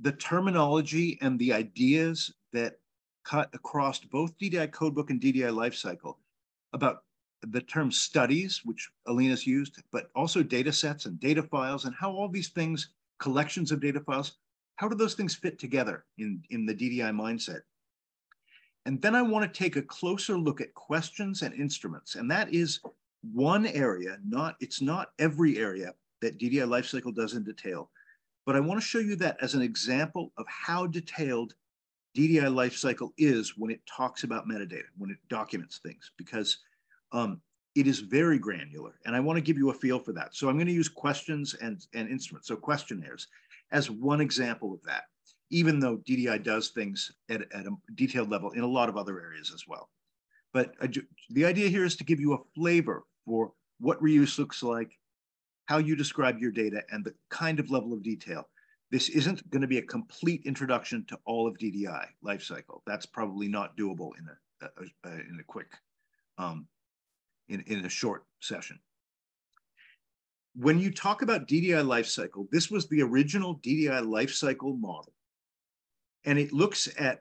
the terminology and the ideas that cut across both DDI Codebook and DDI Lifecycle about the term studies, which Alina's used, but also data sets and data files and how all these things, collections of data files, how do those things fit together in, in the DDI mindset? And then I want to take a closer look at questions and instruments. And that is one area, not it's not every area that DDI lifecycle does in detail, but I want to show you that as an example of how detailed DDI lifecycle is when it talks about metadata, when it documents things, because um, it is very granular, and I want to give you a feel for that. So I'm going to use questions and, and instruments, so questionnaires, as one example of that, even though DDI does things at, at a detailed level in a lot of other areas as well. But uh, the idea here is to give you a flavor for what reuse looks like, how you describe your data, and the kind of level of detail this isn't going to be a complete introduction to all of DDI lifecycle. That's probably not doable in a, a, a in a quick, um, in, in a short session. When you talk about DDI lifecycle, this was the original DDI lifecycle model. And it looks at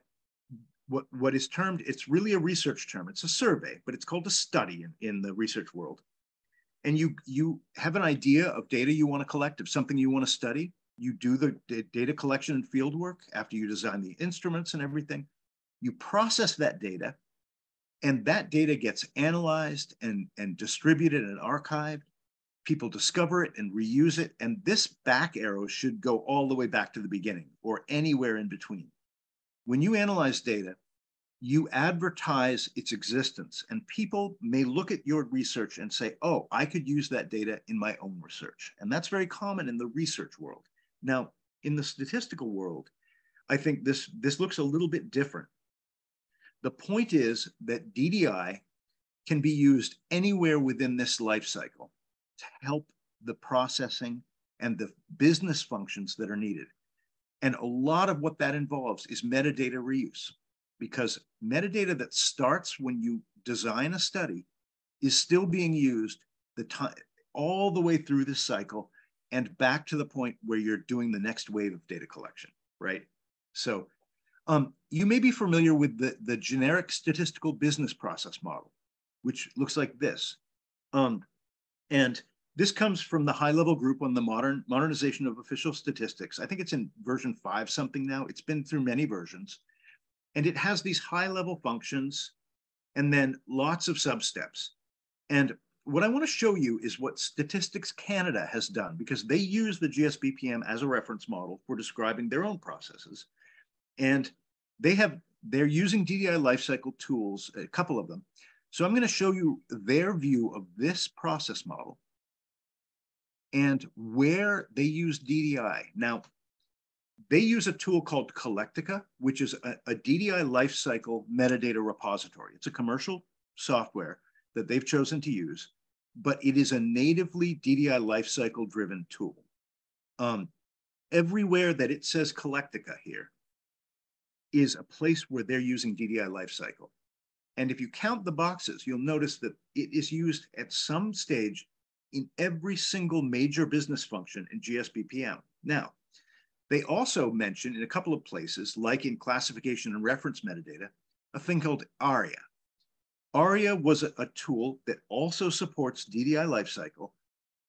what, what is termed, it's really a research term. It's a survey, but it's called a study in, in the research world. And you, you have an idea of data you want to collect, of something you want to study you do the data collection and field work after you design the instruments and everything. You process that data, and that data gets analyzed and, and distributed and archived. People discover it and reuse it. And this back arrow should go all the way back to the beginning or anywhere in between. When you analyze data, you advertise its existence, and people may look at your research and say, Oh, I could use that data in my own research. And that's very common in the research world. Now, in the statistical world, I think this, this looks a little bit different. The point is that DDI can be used anywhere within this life cycle to help the processing and the business functions that are needed. And a lot of what that involves is metadata reuse because metadata that starts when you design a study is still being used the time all the way through this cycle and back to the point where you're doing the next wave of data collection, right? So um, you may be familiar with the, the generic statistical business process model, which looks like this. Um, and this comes from the high level group on the modern modernization of official statistics. I think it's in version five something now. It's been through many versions. And it has these high level functions and then lots of sub steps. And what I want to show you is what Statistics Canada has done because they use the GSBPM as a reference model for describing their own processes. And they have, they're using DDI lifecycle tools, a couple of them. So I'm going to show you their view of this process model and where they use DDI. Now, they use a tool called Colectica, which is a, a DDI lifecycle metadata repository. It's a commercial software that they've chosen to use but it is a natively DDI lifecycle driven tool. Um, everywhere that it says Colectica here is a place where they're using DDI lifecycle. And if you count the boxes, you'll notice that it is used at some stage in every single major business function in GSBPM. Now, they also mention in a couple of places, like in classification and reference metadata, a thing called ARIA. ARIA was a, a tool that also supports DDI lifecycle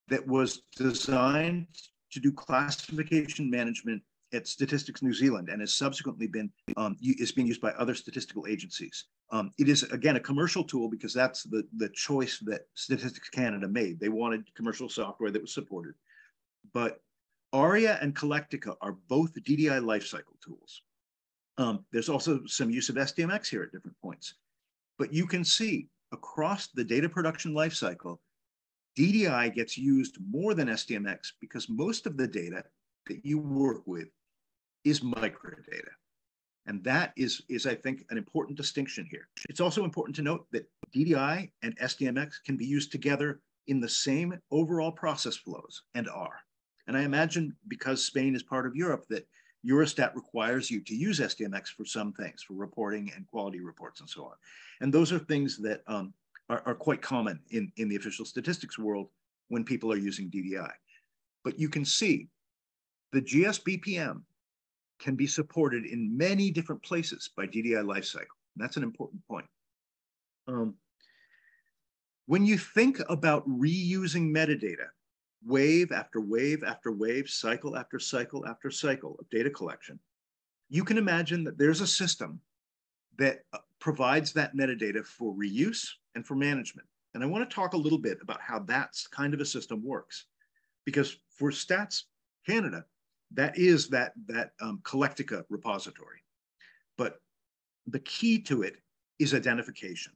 that was designed to do classification management at Statistics New Zealand and has subsequently been um, is being used by other statistical agencies. Um, it is again a commercial tool because that's the the choice that Statistics Canada made. They wanted commercial software that was supported, but ARIA and Colectica are both DDI lifecycle tools. Um, there's also some use of SDMX here at different points. But you can see across the data production lifecycle, DDI gets used more than SDMX because most of the data that you work with is microdata. And that is, is, I think, an important distinction here. It's also important to note that DDI and SDMX can be used together in the same overall process flows and are. And I imagine because Spain is part of Europe that Eurostat requires you to use SDMX for some things, for reporting and quality reports and so on. And those are things that um, are, are, quite common in, in the official statistics world when people are using DDI. But you can see the GSBPM can be supported in many different places by DDI lifecycle. That's an important point. Um, when you think about reusing metadata, wave after wave after wave, cycle after cycle after cycle of data collection, you can imagine that there's a system that uh, provides that metadata for reuse and for management. And I want to talk a little bit about how that's kind of a system works. Because for Stats Canada, that is that, that um, Colectica repository. But the key to it is identification.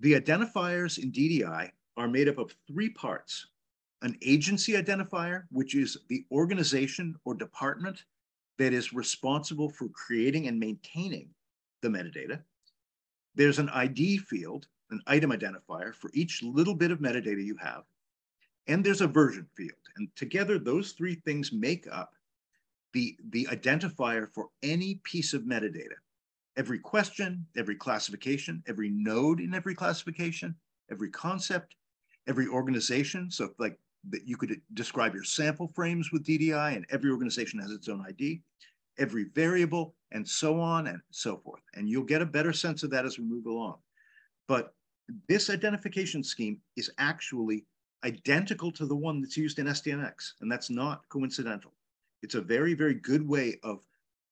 The identifiers in DDI are made up of three parts an agency identifier, which is the organization or department that is responsible for creating and maintaining the metadata. There's an ID field, an item identifier for each little bit of metadata you have. And there's a version field. And together, those three things make up the, the identifier for any piece of metadata. Every question, every classification, every node in every classification, every concept, every organization. So like that you could describe your sample frames with DDI and every organization has its own ID, every variable and so on and so forth. And you'll get a better sense of that as we move along. But this identification scheme is actually identical to the one that's used in SDMX, and that's not coincidental. It's a very, very good way of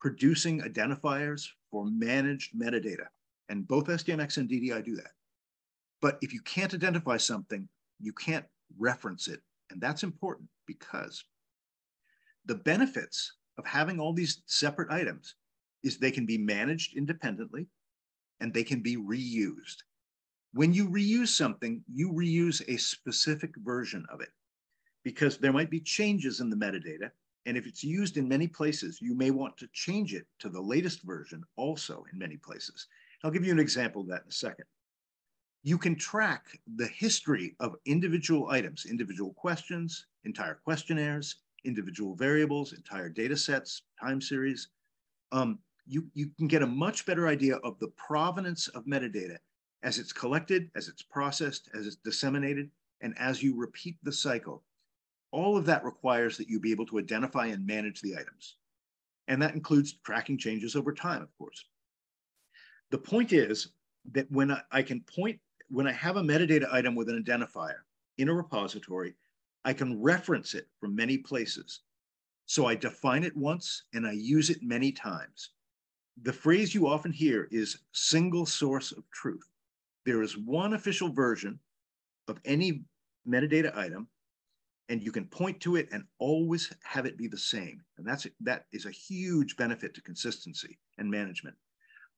producing identifiers for managed metadata. And both SDMX and DDI do that. But if you can't identify something, you can't reference it. And that's important because the benefits of having all these separate items is they can be managed independently and they can be reused. When you reuse something, you reuse a specific version of it because there might be changes in the metadata. And if it's used in many places, you may want to change it to the latest version also in many places. I'll give you an example of that in a second. You can track the history of individual items, individual questions, entire questionnaires, individual variables, entire data sets, time series. Um, you, you can get a much better idea of the provenance of metadata as it's collected, as it's processed, as it's disseminated, and as you repeat the cycle. All of that requires that you be able to identify and manage the items. And that includes tracking changes over time, of course. The point is that when I, I can point, when I have a metadata item with an identifier in a repository, I can reference it from many places. So I define it once and I use it many times. The phrase you often hear is single source of truth. There is one official version of any metadata item, and you can point to it and always have it be the same. And that's that is a huge benefit to consistency and management.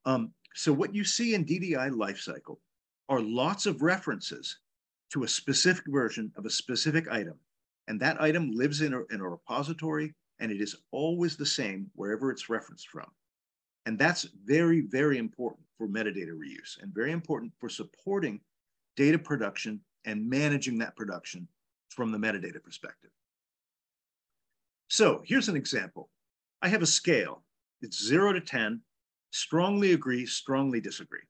Um, so what you see in DDI lifecycle are lots of references to a specific version of a specific item. And that item lives in a, in a repository and it is always the same wherever it's referenced from. And that's very, very important for metadata reuse and very important for supporting data production and managing that production from the metadata perspective. So here's an example. I have a scale. It's zero to 10, strongly agree, strongly disagree.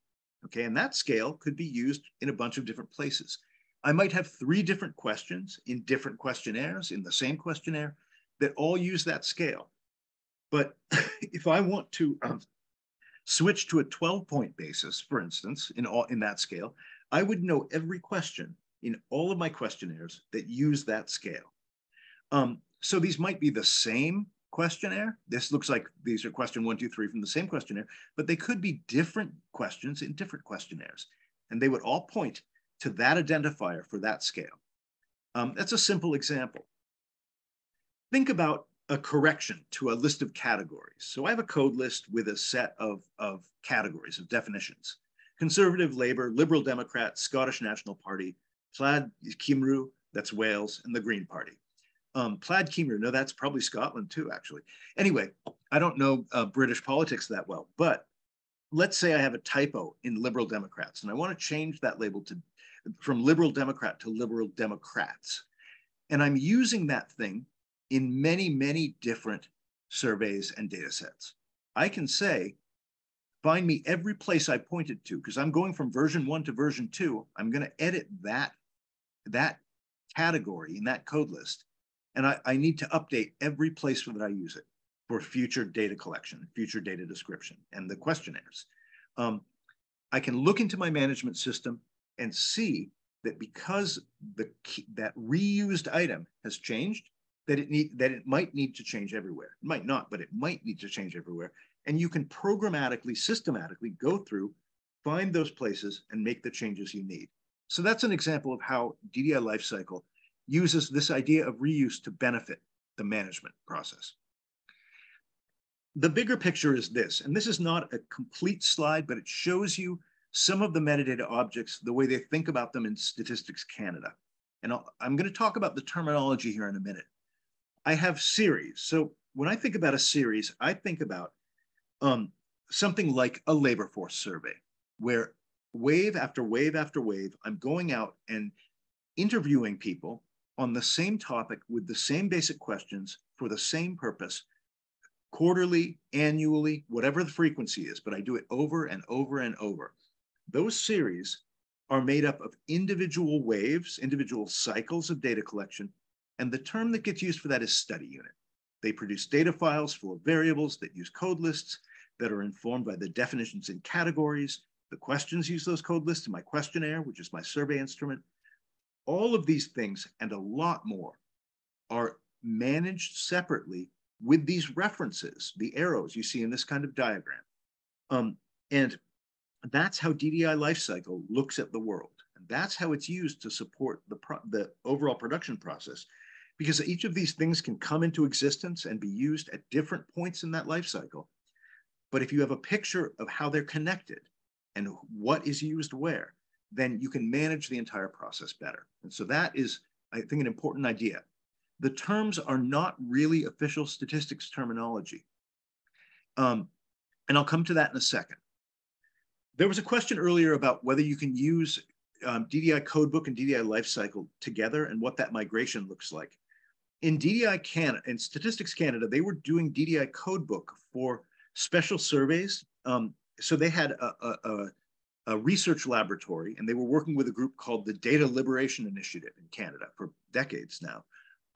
Okay, and that scale could be used in a bunch of different places. I might have three different questions in different questionnaires in the same questionnaire that all use that scale. But (laughs) if I want to um, switch to a 12 point basis, for instance, in, all, in that scale, I would know every question in all of my questionnaires that use that scale. Um, so these might be the same questionnaire. This looks like these are question one, two, three from the same questionnaire, but they could be different questions in different questionnaires. And they would all point to that identifier for that scale. Um, that's a simple example. Think about a correction to a list of categories. So I have a code list with a set of, of categories, of definitions. Conservative Labour, Liberal Democrat, Scottish National Party, Plaid Cymru, that's Wales, and the Green Party. Um, Plaid Cymru, no, that's probably Scotland too, actually. Anyway, I don't know uh, British politics that well, but let's say I have a typo in Liberal Democrats, and I want to change that label to from Liberal Democrat to Liberal Democrats. And I'm using that thing in many, many different surveys and data sets. I can say, find me every place I pointed to, because I'm going from version one to version two. I'm going to edit that, that category in that code list. And I, I need to update every place that I use it for future data collection, future data description, and the questionnaires. Um, I can look into my management system and see that because the key, that reused item has changed, that it need that it might need to change everywhere. It might not, but it might need to change everywhere. And you can programmatically, systematically go through, find those places, and make the changes you need. So that's an example of how DDI Lifecycle uses this idea of reuse to benefit the management process. The bigger picture is this, and this is not a complete slide, but it shows you some of the metadata objects, the way they think about them in Statistics Canada. And i am going to talk about the terminology here in a minute. I have series. So when I think about a series, I think about um, something like a labor force survey, where wave after wave after wave, I'm going out and interviewing people on the same topic with the same basic questions for the same purpose quarterly, annually, whatever the frequency is, but I do it over and over and over. Those series are made up of individual waves, individual cycles of data collection, and the term that gets used for that is study unit. They produce data files for variables that use code lists that are informed by the definitions and categories. The questions use those code lists in my questionnaire, which is my survey instrument. All of these things and a lot more are managed separately with these references, the arrows you see in this kind of diagram. Um, and that's how DDI lifecycle looks at the world. And that's how it's used to support the, the overall production process. Because each of these things can come into existence and be used at different points in that life cycle. But if you have a picture of how they're connected and what is used where, then you can manage the entire process better. And so that is, I think, an important idea the terms are not really official statistics terminology. Um, and I'll come to that in a second. There was a question earlier about whether you can use um, DDI codebook and DDI lifecycle together and what that migration looks like. In DDI Canada, in Statistics Canada, they were doing DDI codebook for special surveys. Um, so they had a, a, a research laboratory and they were working with a group called the Data Liberation Initiative in Canada for decades now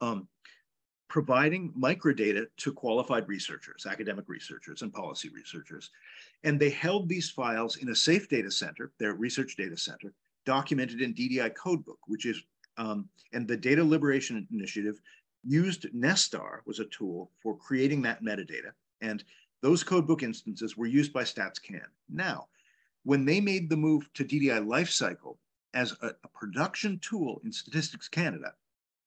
um, providing microdata to qualified researchers, academic researchers, and policy researchers. And they held these files in a safe data center, their research data center, documented in DDI Codebook, which is, um, and the Data Liberation Initiative used Nesstar was a tool for creating that metadata. And those codebook instances were used by StatsCan. Now, when they made the move to DDI Lifecycle as a, a production tool in Statistics Canada,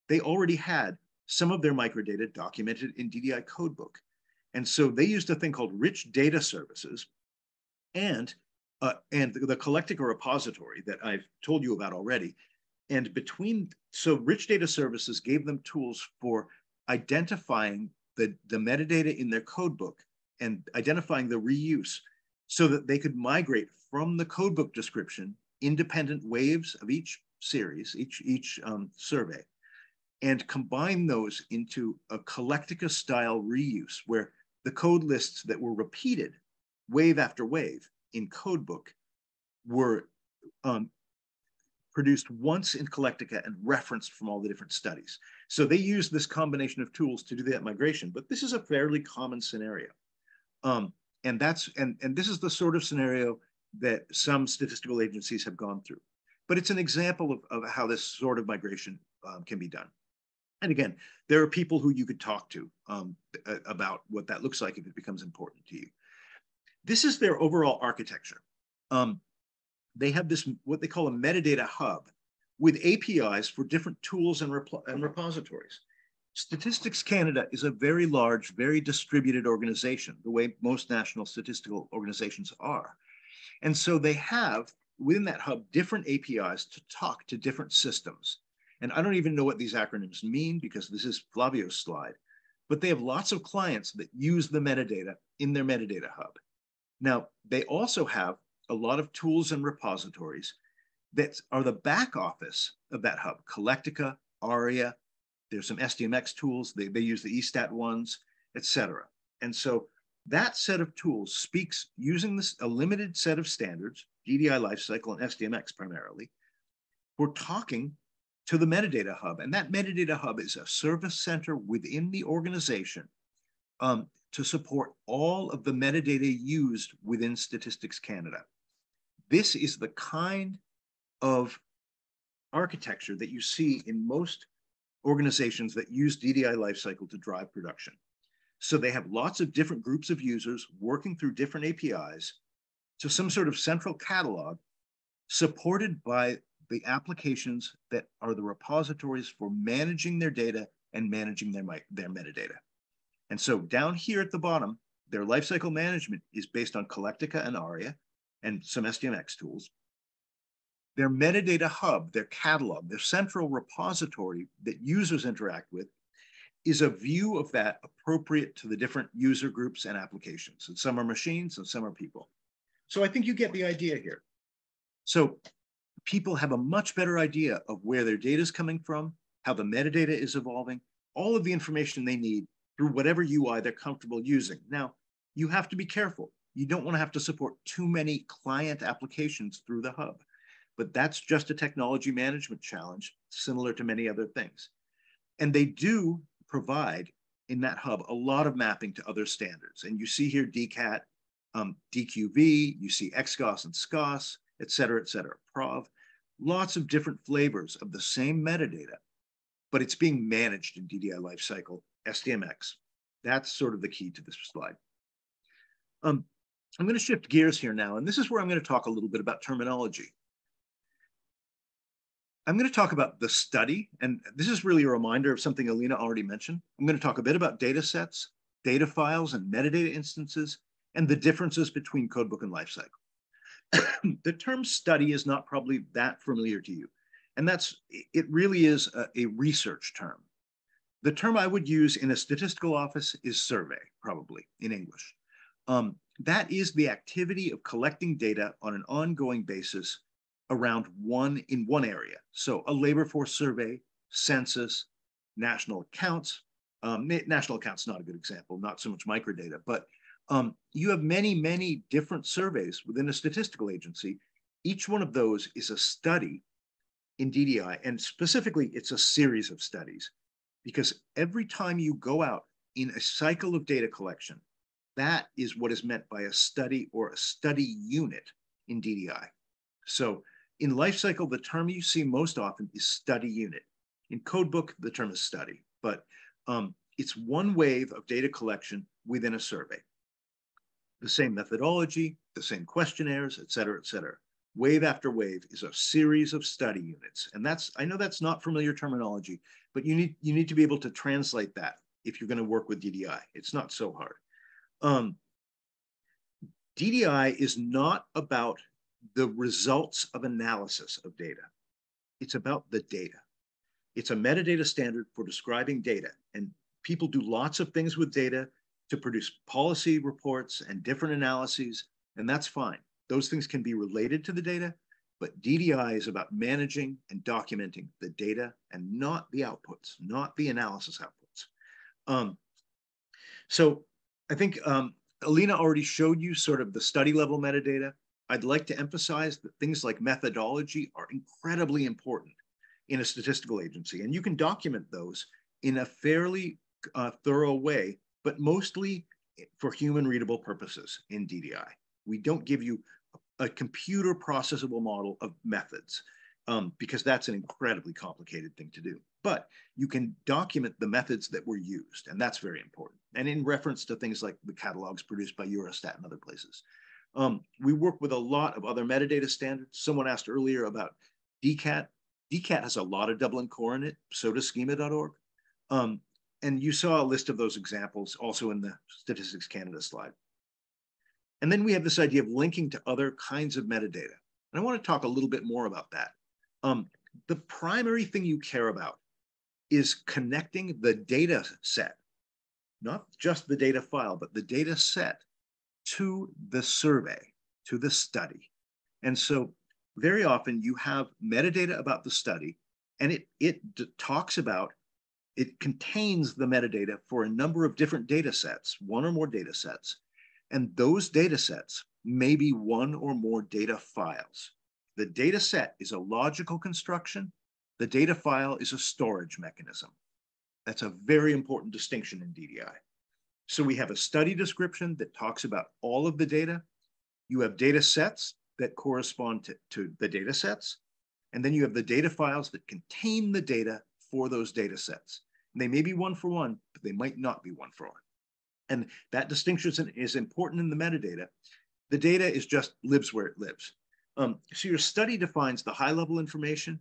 they already had some of their microdata documented in DDI codebook. And so they used a thing called rich data services and, uh, and the, the Colectica repository that I've told you about already. And between, so rich data services gave them tools for identifying the, the metadata in their codebook and identifying the reuse so that they could migrate from the codebook description independent waves of each series, each, each um, survey, and combine those into a Colectica style reuse where the code lists that were repeated wave after wave in codebook were um, produced once in Colectica and referenced from all the different studies. So they use this combination of tools to do that migration, but this is a fairly common scenario. Um, and that's and, and this is the sort of scenario that some statistical agencies have gone through. But it's an example of, of how this sort of migration um, can be done. And again, there are people who you could talk to um, about what that looks like if it becomes important to you. This is their overall architecture. Um, they have this, what they call a metadata hub with APIs for different tools and, and repositories. Statistics Canada is a very large, very distributed organization, the way most national statistical organizations are. And so they have within that hub different APIs to talk to different systems. And I don't even know what these acronyms mean because this is Flavio's slide, but they have lots of clients that use the metadata in their metadata hub. Now, they also have a lot of tools and repositories that are the back office of that hub, Colectica, ARIA, there's some SDMX tools, they, they use the eStat ones, et cetera. And so that set of tools speaks using this, a limited set of standards, DDI lifecycle and SDMX primarily, we're talking to the metadata hub. And that metadata hub is a service center within the organization um, to support all of the metadata used within Statistics Canada. This is the kind of architecture that you see in most organizations that use DDI lifecycle to drive production. So they have lots of different groups of users working through different APIs to some sort of central catalog supported by the applications that are the repositories for managing their data and managing their, their metadata. And so down here at the bottom, their lifecycle management is based on Colectica and ARIA and some SDMX tools. Their metadata hub, their catalog, their central repository that users interact with is a view of that appropriate to the different user groups and applications. And some are machines and some are people. So I think you get the idea here. So people have a much better idea of where their data is coming from, how the metadata is evolving, all of the information they need through whatever UI they're comfortable using. Now, you have to be careful. You don't want to have to support too many client applications through the hub, but that's just a technology management challenge, similar to many other things. And they do provide in that hub a lot of mapping to other standards. And you see here DCAT, um, DQV, you see XKOS and SKOS, et cetera, et cetera, PROV, lots of different flavors of the same metadata, but it's being managed in DDI lifecycle, SDMX. That's sort of the key to this slide. Um, I'm going to shift gears here now, and this is where I'm going to talk a little bit about terminology. I'm going to talk about the study, and this is really a reminder of something Alina already mentioned. I'm going to talk a bit about data sets, data files, and metadata instances, and the differences between codebook and lifecycle. (coughs) the term study is not probably that familiar to you, and that's it really is a, a research term. The term I would use in a statistical office is survey, probably in English. Um, that is the activity of collecting data on an ongoing basis around one in one area. So a labor force survey, census, national accounts. Um, national accounts not a good example, not so much microdata, but um, you have many, many different surveys within a statistical agency. Each one of those is a study in DDI, and specifically, it's a series of studies because every time you go out in a cycle of data collection, that is what is meant by a study or a study unit in DDI. So in lifecycle, the term you see most often is study unit. In codebook, the term is study, but um, it's one wave of data collection within a survey. The same methodology, the same questionnaires, et cetera, et cetera. Wave after wave is a series of study units. And that's, I know that's not familiar terminology, but you need, you need to be able to translate that if you're gonna work with DDI. It's not so hard. Um, DDI is not about the results of analysis of data. It's about the data. It's a metadata standard for describing data. And people do lots of things with data to produce policy reports and different analyses, and that's fine. Those things can be related to the data, but DDI is about managing and documenting the data and not the outputs, not the analysis outputs. Um, so I think um, Alina already showed you sort of the study level metadata. I'd like to emphasize that things like methodology are incredibly important in a statistical agency, and you can document those in a fairly uh, thorough way, but mostly for human readable purposes in DDI. We don't give you a computer processable model of methods um, because that's an incredibly complicated thing to do. But you can document the methods that were used, and that's very important. And in reference to things like the catalogs produced by Eurostat and other places. Um, we work with a lot of other metadata standards. Someone asked earlier about DCAT. DCAT has a lot of Dublin core in it, so does schema.org. Um, and you saw a list of those examples also in the Statistics Canada slide. And then we have this idea of linking to other kinds of metadata. And I want to talk a little bit more about that. Um, the primary thing you care about is connecting the data set, not just the data file, but the data set to the survey, to the study. And so very often you have metadata about the study and it, it talks about, it contains the metadata for a number of different data sets, one or more data sets. And those data sets may be one or more data files. The data set is a logical construction. The data file is a storage mechanism. That's a very important distinction in DDI. So we have a study description that talks about all of the data. You have data sets that correspond to, to the data sets. And then you have the data files that contain the data for those data sets. And they may be one for one, but they might not be one for one. And that distinction is important in the metadata. The data is just lives where it lives. Um, so your study defines the high level information,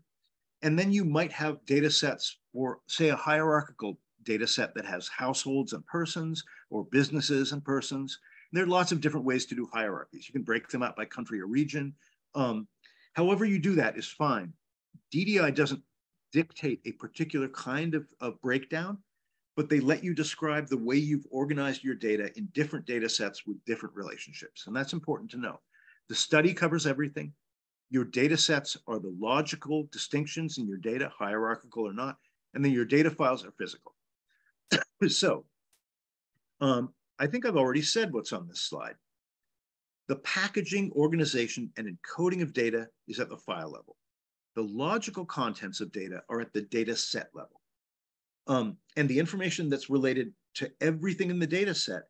and then you might have data sets for, say, a hierarchical data set that has households and persons or businesses and persons. And there are lots of different ways to do hierarchies. You can break them out by country or region. Um, however you do that is fine. DDI doesn't dictate a particular kind of, of breakdown, but they let you describe the way you've organized your data in different data sets with different relationships. And that's important to know. The study covers everything. Your data sets are the logical distinctions in your data, hierarchical or not, and then your data files are physical. (clears throat) so Um, I think I've already said what's on this slide. The packaging, organization, and encoding of data is at the file level. The logical contents of data are at the data set level. Um, and the information that's related to everything in the data set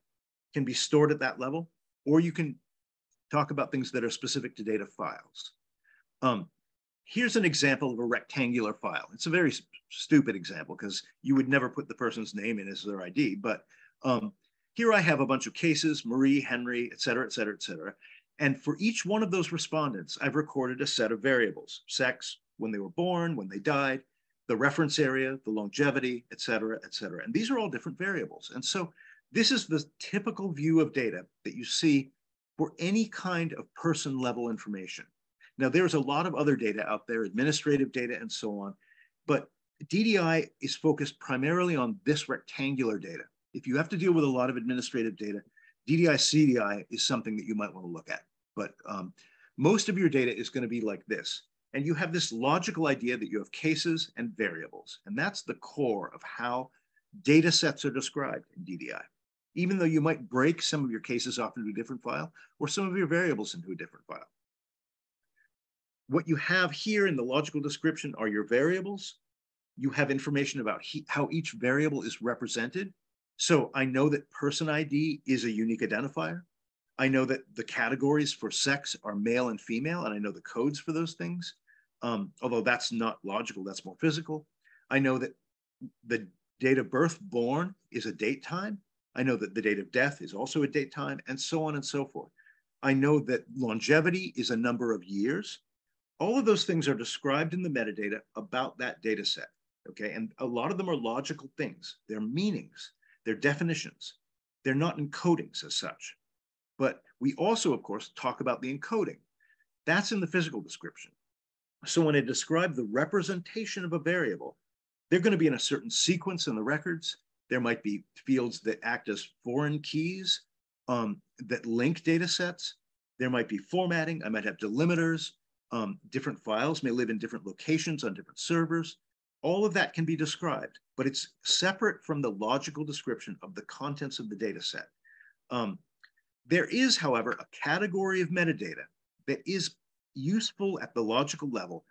can be stored at that level, or you can talk about things that are specific to data files. Um, here's an example of a rectangular file. It's a very stupid example because you would never put the person's name in as their ID, but um, here I have a bunch of cases, Marie, Henry, et cetera, et cetera, et cetera. And for each one of those respondents, I've recorded a set of variables, sex, when they were born, when they died, the reference area, the longevity, et cetera, et cetera. And these are all different variables. And so this is the typical view of data that you see for any kind of person level information. Now, there's a lot of other data out there, administrative data and so on, but DDI is focused primarily on this rectangular data. If you have to deal with a lot of administrative data, DDI CDI is something that you might want to look at. But um, most of your data is going to be like this. And you have this logical idea that you have cases and variables. And that's the core of how data sets are described in DDI. Even though you might break some of your cases off into a different file or some of your variables into a different file. What you have here in the logical description are your variables. You have information about how each variable is represented so I know that person ID is a unique identifier. I know that the categories for sex are male and female, and I know the codes for those things. Um, although that's not logical, that's more physical. I know that the date of birth born is a date time. I know that the date of death is also a date time, and so on and so forth. I know that longevity is a number of years. All of those things are described in the metadata about that data set. Okay. And a lot of them are logical things, they're meanings. They're definitions. They're not encodings as such. But we also, of course, talk about the encoding. That's in the physical description. So when I describe the representation of a variable, they're going to be in a certain sequence in the records. There might be fields that act as foreign keys um, that link data sets. There might be formatting. I might have delimiters. Um, different files may live in different locations on different servers. All of that can be described, but it's separate from the logical description of the contents of the data set. Um, there is, however, a category of metadata that is useful at the logical level,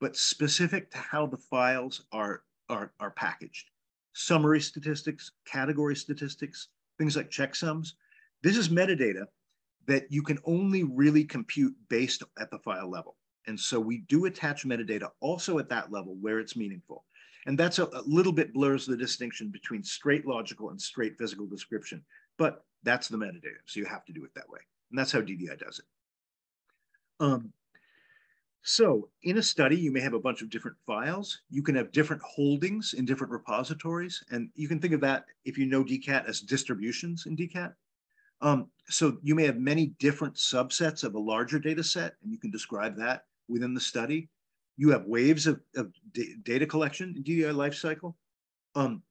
but specific to how the files are, are, are packaged. Summary statistics, category statistics, things like checksums. This is metadata that you can only really compute based at the file level. And so we do attach metadata also at that level where it's meaningful. And that's a, a, little bit blurs the distinction between straight logical and straight physical description, but that's the metadata. So you have to do it that way. And that's how DDI does it. Um, so in a study, you may have a bunch of different files. You can have different holdings in different repositories. And you can think of that, if you know DCAT, as distributions in DCAT. Um, so you may have many different subsets of a larger data set, and you can describe that within the study. You have waves of, of data collection in DDI lifecycle. Um,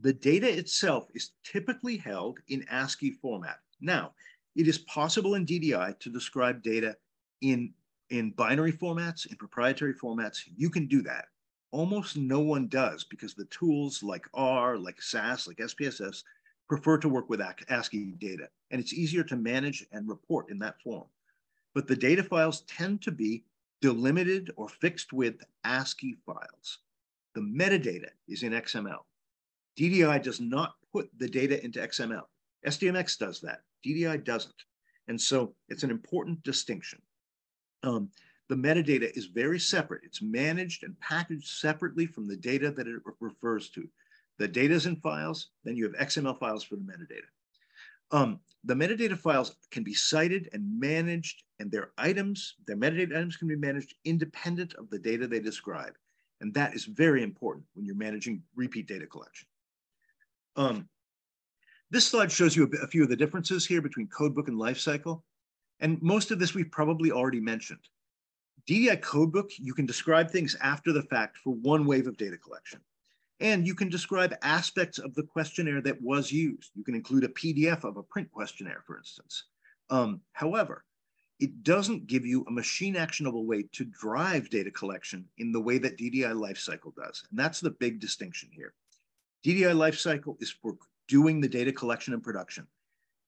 the data itself is typically held in ASCII format. Now, it is possible in DDI to describe data in, in binary formats, in proprietary formats. You can do that. Almost no one does because the tools like R, like SAS, like SPSS prefer to work with ASCII data, and it's easier to manage and report in that form. But the data files tend to be delimited or fixed with ASCII files. The metadata is in XML. DDI does not put the data into XML. SDMX does that. DDI doesn't. And so it's an important distinction. Um, the metadata is very separate. It's managed and packaged separately from the data that it refers to. The data is in files, then you have XML files for the metadata. Um, the metadata files can be cited and managed, and their items, their metadata items can be managed independent of the data they describe. And that is very important when you're managing repeat data collection. Um, this slide shows you a, a few of the differences here between codebook and lifecycle. And most of this we've probably already mentioned. DDI codebook, you can describe things after the fact for one wave of data collection. And you can describe aspects of the questionnaire that was used. You can include a PDF of a print questionnaire, for instance. Um, however, it doesn't give you a machine actionable way to drive data collection in the way that DDI lifecycle does. And that's the big distinction here. DDI lifecycle is for doing the data collection and production.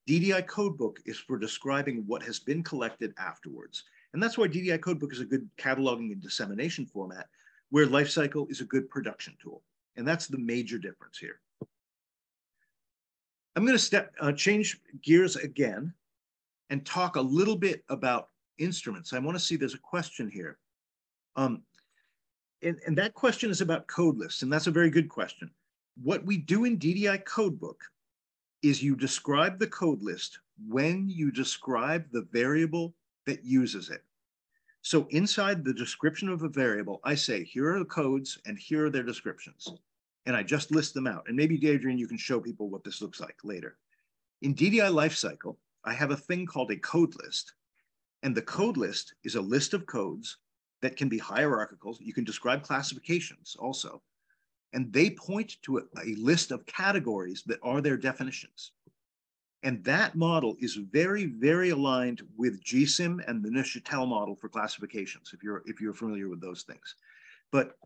DDI codebook is for describing what has been collected afterwards. And that's why DDI codebook is a good cataloging and dissemination format, where lifecycle is a good production tool. And that's the major difference here. I'm going to step uh, change gears again and talk a little bit about instruments. I want to see there's a question here. Um, and, and that question is about code lists, and that's a very good question. What we do in DDI codebook is you describe the code list when you describe the variable that uses it. So inside the description of a variable, I say, here are the codes and here are their descriptions. And I just list them out. And maybe, Adrian, you can show people what this looks like later. In DDI lifecycle, I have a thing called a code list. And the code list is a list of codes that can be hierarchical. You can describe classifications also. And they point to a, a list of categories that are their definitions. And that model is very, very aligned with GSIM and the Neuchatel model for classifications, if you're, if you're familiar with those things. But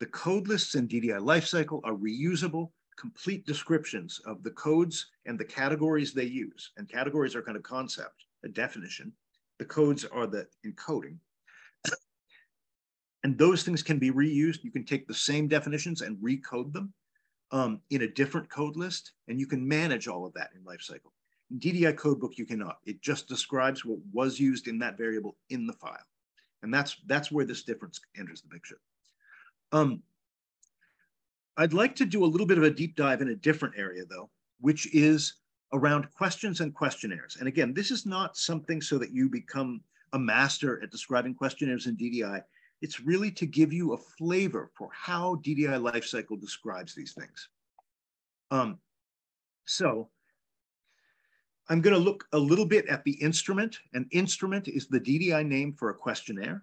the code lists in DDI lifecycle are reusable, complete descriptions of the codes and the categories they use. And categories are kind of concept, a definition. The codes are the encoding. And those things can be reused. You can take the same definitions and recode them um, in a different code list, and you can manage all of that in lifecycle. In DDI codebook, you cannot. It just describes what was used in that variable in the file. And that's, that's where this difference enters the picture. Um, I'd like to do a little bit of a deep dive in a different area though, which is around questions and questionnaires. And again, this is not something so that you become a master at describing questionnaires in DDI. It's really to give you a flavor for how DDI lifecycle describes these things. Um, so I'm going to look a little bit at the instrument. An instrument is the DDI name for a questionnaire.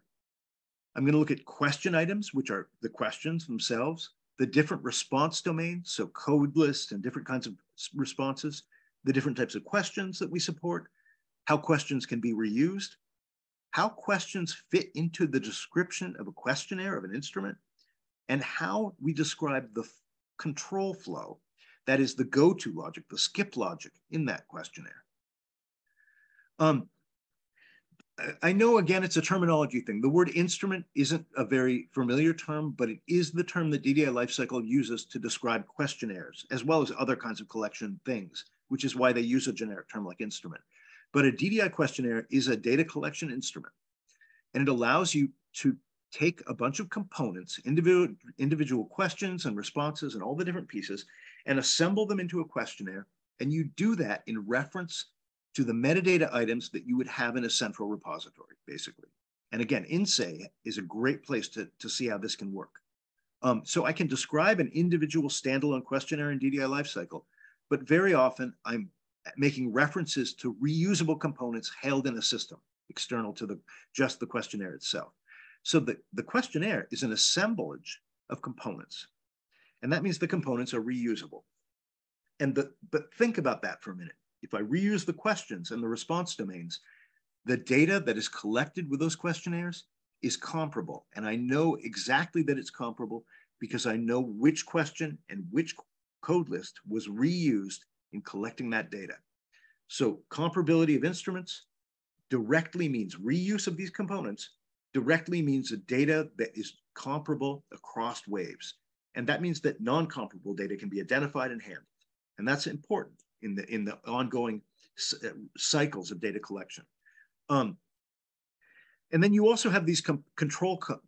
I'm going to look at question items, which are the questions themselves the different response domains, so code lists and different kinds of responses, the different types of questions that we support, how questions can be reused, how questions fit into the description of a questionnaire of an instrument, and how we describe the control flow, that is the go-to logic, the skip logic in that questionnaire. Um, I know again, it's a terminology thing. The word instrument isn't a very familiar term, but it is the term that DDI Lifecycle uses to describe questionnaires, as well as other kinds of collection things, which is why they use a generic term like instrument. But a DDI questionnaire is a data collection instrument, and it allows you to take a bunch of components, individual, individual questions and responses and all the different pieces, and assemble them into a questionnaire. And you do that in reference to the metadata items that you would have in a central repository, basically. And again, INSEE is a great place to, to see how this can work. Um, so I can describe an individual standalone questionnaire in DDI lifecycle, but very often I'm making references to reusable components held in a system external to the just the questionnaire itself. So the, the questionnaire is an assemblage of components. And that means the components are reusable. And the, but think about that for a minute if I reuse the questions and the response domains, the data that is collected with those questionnaires is comparable. And I know exactly that it's comparable because I know which question and which code list was reused in collecting that data. So comparability of instruments directly means reuse of these components, directly means the data that is comparable across waves. And that means that non-comparable data can be identified and handled. And that's important in the in the ongoing uh, cycles of data collection. Um, and then you also have these control co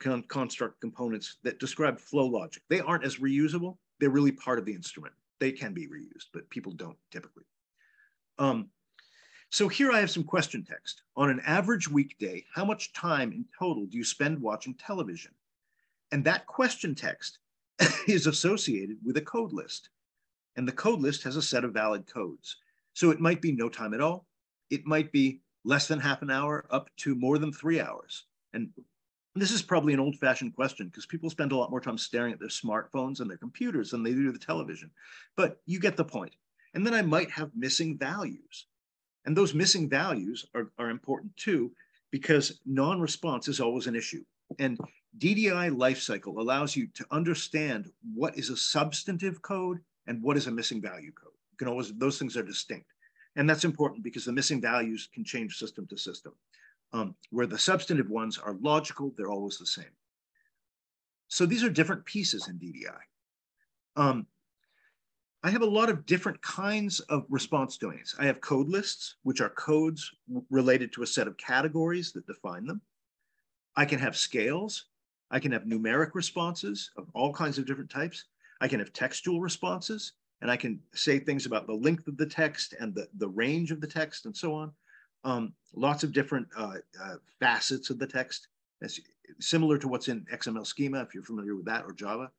con construct components that describe flow logic. They aren't as reusable. They're really part of the instrument. They can be reused, but people don't typically. Um, so here I have some question text. On an average weekday, how much time in total do you spend watching television? And that question text (laughs) is associated with a code list. And the code list has a set of valid codes. So it might be no time at all. It might be less than half an hour up to more than three hours. And this is probably an old fashioned question because people spend a lot more time staring at their smartphones and their computers than they do the television. But you get the point. And then I might have missing values. And those missing values are, are important too, because non response is always an issue. And DDI lifecycle allows you to understand what is a substantive code and what is a missing value code. You can always, those things are distinct. And that's important because the missing values can change system to system. Um, where the substantive ones are logical, they're always the same. So these are different pieces in DDI. Um, I have a lot of different kinds of response domains. I have code lists, which are codes related to a set of categories that define them. I can have scales. I can have numeric responses of all kinds of different types. I can have textual responses, and I can say things about the length of the text and the, the range of the text and so on. Um, lots of different uh, uh, facets of the text. Similar to what's in XML schema, if you're familiar with that, or Java.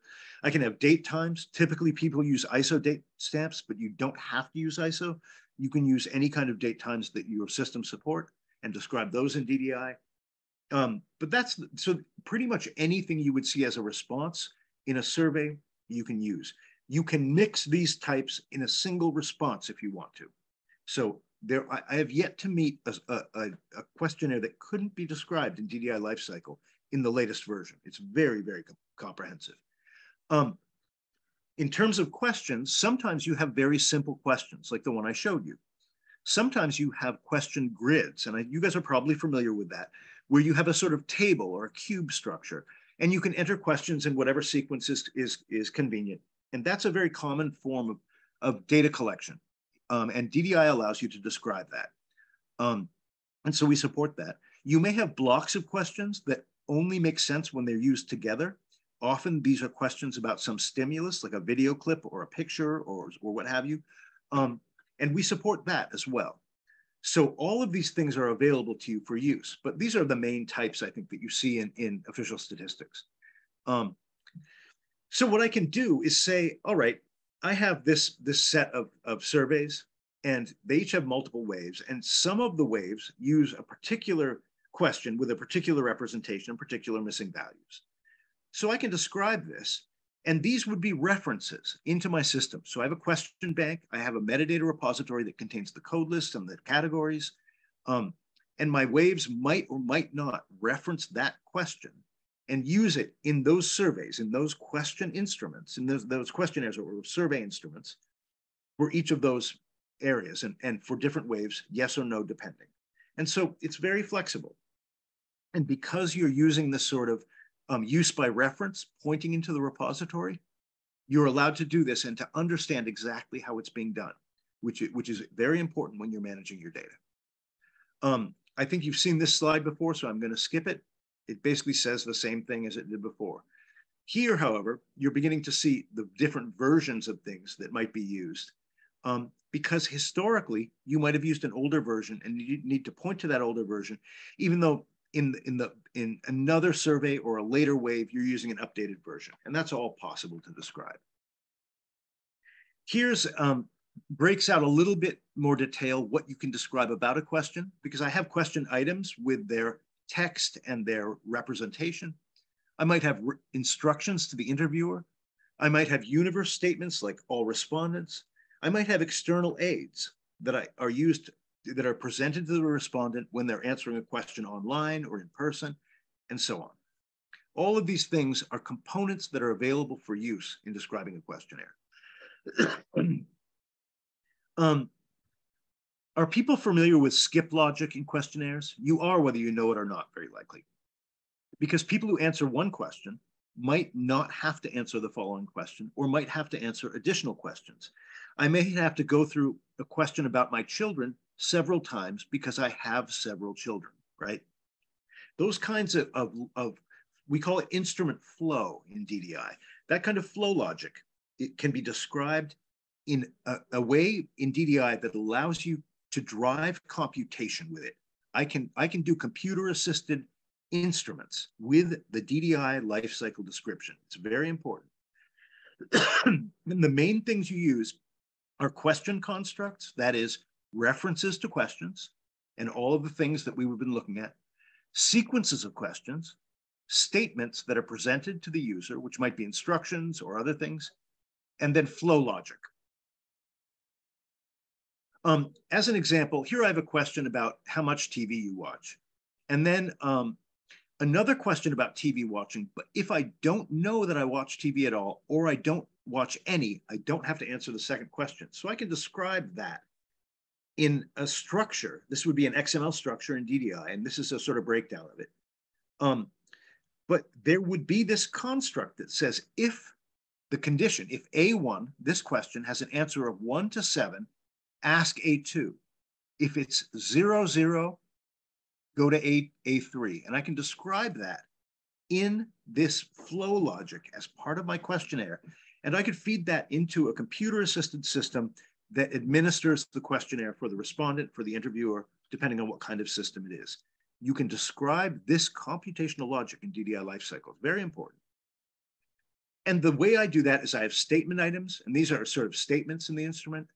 I can have date times. Typically, people use ISO date stamps, but you don't have to use ISO. You can use any kind of date times that your system support and describe those in DDI. Um, but that's so pretty much anything you would see as a response in a survey you can use. You can mix these types in a single response if you want to. So there, I, I have yet to meet a, a, a, questionnaire that couldn't be described in DDI lifecycle in the latest version. It's very, very comprehensive. Um, in terms of questions, sometimes you have very simple questions like the one I showed you. Sometimes you have question grids, and I, you guys are probably familiar with that, where you have a sort of table or a cube structure, and you can enter questions in whatever sequence is, is, is convenient. And that's a very common form of, of data collection. Um, and DDI allows you to describe that. Um, and so we support that. You may have blocks of questions that only make sense when they're used together. Often these are questions about some stimulus, like a video clip or a picture or, or what have you. Um, and we support that as well. So all of these things are available to you for use, but these are the main types I think that you see in, in official statistics. Um, so what I can do is say, all right, I have this, this set of, of surveys and they each have multiple waves and some of the waves use a particular question with a particular representation and particular missing values. So I can describe this and these would be references into my system. So I have a question bank, I have a metadata repository that contains the code list and the categories. Um, and my waves might or might not reference that question and use it in those surveys, in those question instruments, in those, those questionnaires or survey instruments for each of those areas and, and for different waves, yes or no, depending. And so it's very flexible. And because you're using this sort of um, use by reference pointing into the repository, you're allowed to do this and to understand exactly how it's being done, which, which is very important when you're managing your data. Um, I think you've seen this slide before, so I'm going to skip it it basically says the same thing as it did before. Here, however, you're beginning to see the different versions of things that might be used. Um, because historically, you might have used an older version and you need to point to that older version, even though in in the in another survey or a later wave, you're using an updated version. And that's all possible to describe. Here's um, breaks out a little bit more detail what you can describe about a question, because I have question items with their text and their representation. I might have instructions to the interviewer. I might have universe statements like all respondents. I might have external aids that I, are used that are presented to the respondent when they're answering a question online or in person, and so on. All of these things are components that are available for use in describing a questionnaire. (clears throat) um, are people familiar with skip logic in questionnaires? You are, whether you know it or not, very likely. Because people who answer one question might not have to answer the following question or might have to answer additional questions. I may have to go through a question about my children several times because I have several children, right? Those kinds of, of, of we call it instrument flow in DDI. That kind of flow logic, it can be described in a, a way in DDI that allows you to drive computation with it. I can, I can do computer assisted instruments with the DDI lifecycle description. It's very important. (clears throat) and the main things you use are question constructs, that is references to questions and all of the things that we've been looking at, sequences of questions, statements that are presented to the user, which might be instructions or other things, and then flow logic. Um, as an example, here I have a question about how much TV you watch. And then um, another question about TV watching. But if I don't know that I watch TV at all, or I don't watch any, I don't have to answer the second question. So I can describe that in a structure. This would be an XML structure in DDI, and this is a sort of breakdown of it. Um, but there would be this construct that says if the condition, if A1, this question has an answer of one to seven, ask A2. If it's zero, zero, go to A, A3. And I can describe that in this flow logic as part of my questionnaire. And I could feed that into a computer assisted system that administers the questionnaire for the respondent, for the interviewer, depending on what kind of system it is. You can describe this computational logic in DDI lifecycle. Very important. And the way I do that is I have statement items, and these are sort of statements in the instrument.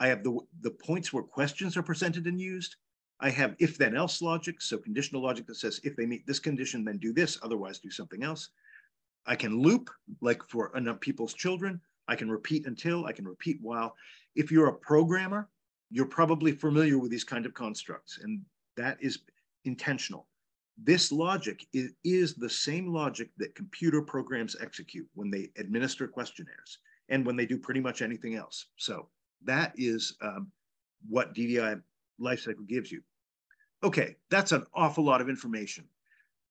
I have the, the points where questions are presented and used. I have if then else logic, so conditional logic that says if they meet this condition, then do this, otherwise do something else. I can loop, like for enough people's children. I can repeat until, I can repeat while. If you're a programmer, you're probably familiar with these kind of constructs, and that is intentional. This logic is, is the same logic that computer programs execute when they administer questionnaires and when they do pretty much anything else. So that is um, what DDI lifecycle gives you. Okay, that's an awful lot of information.